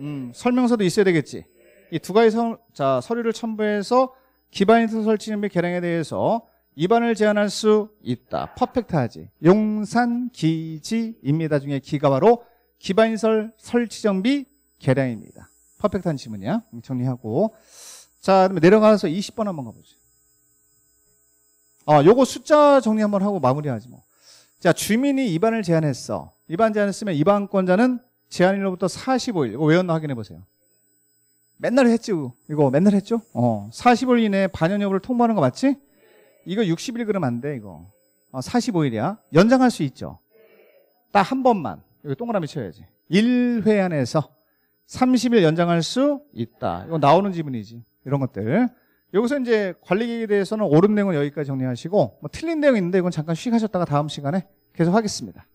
음, 설명서도 있어야 되겠지. 이 두 가지 서, 자, 서류를 첨부해서 기반인터 설치 준비 계량에 대해서 입안을 제한할 수 있다. 퍼펙트하지. 용산 기지입니다 중에 기가 바로 기반인설 설치 정비 계량입니다. 퍼펙트한 지문이야. 음, 정리하고. 자, 그러면 내려가서 20번 한번 가보죠. 아, 요거 숫자 정리 한번 하고 마무리하지 뭐. 자, 주민이 입안을 제한했어. 입안 제한했으면 입안권자는 제한일로부터 45일. 이거 외웠나 확인해 보세요. 맨날 했지, 이거 맨날 했죠? 어, 45일 이내에 반영 여부를 통보하는 거 맞지? 이거 60일 그러면 안 돼, 이거. 어, 45일이야. 연장할 수 있죠. 딱 한 번만. 이거 동그라미 쳐야지. 1회 안에서 30일 연장할 수 있다. 이거 나오는 지문이지. 이런 것들. 여기서 이제 관리계획에 대해서는 옳은 내용은 여기까지 정리하시고, 뭐 틀린 내용이 있는데 이건 잠깐 쉬 하셨다가 다음 시간에 계속 하겠습니다.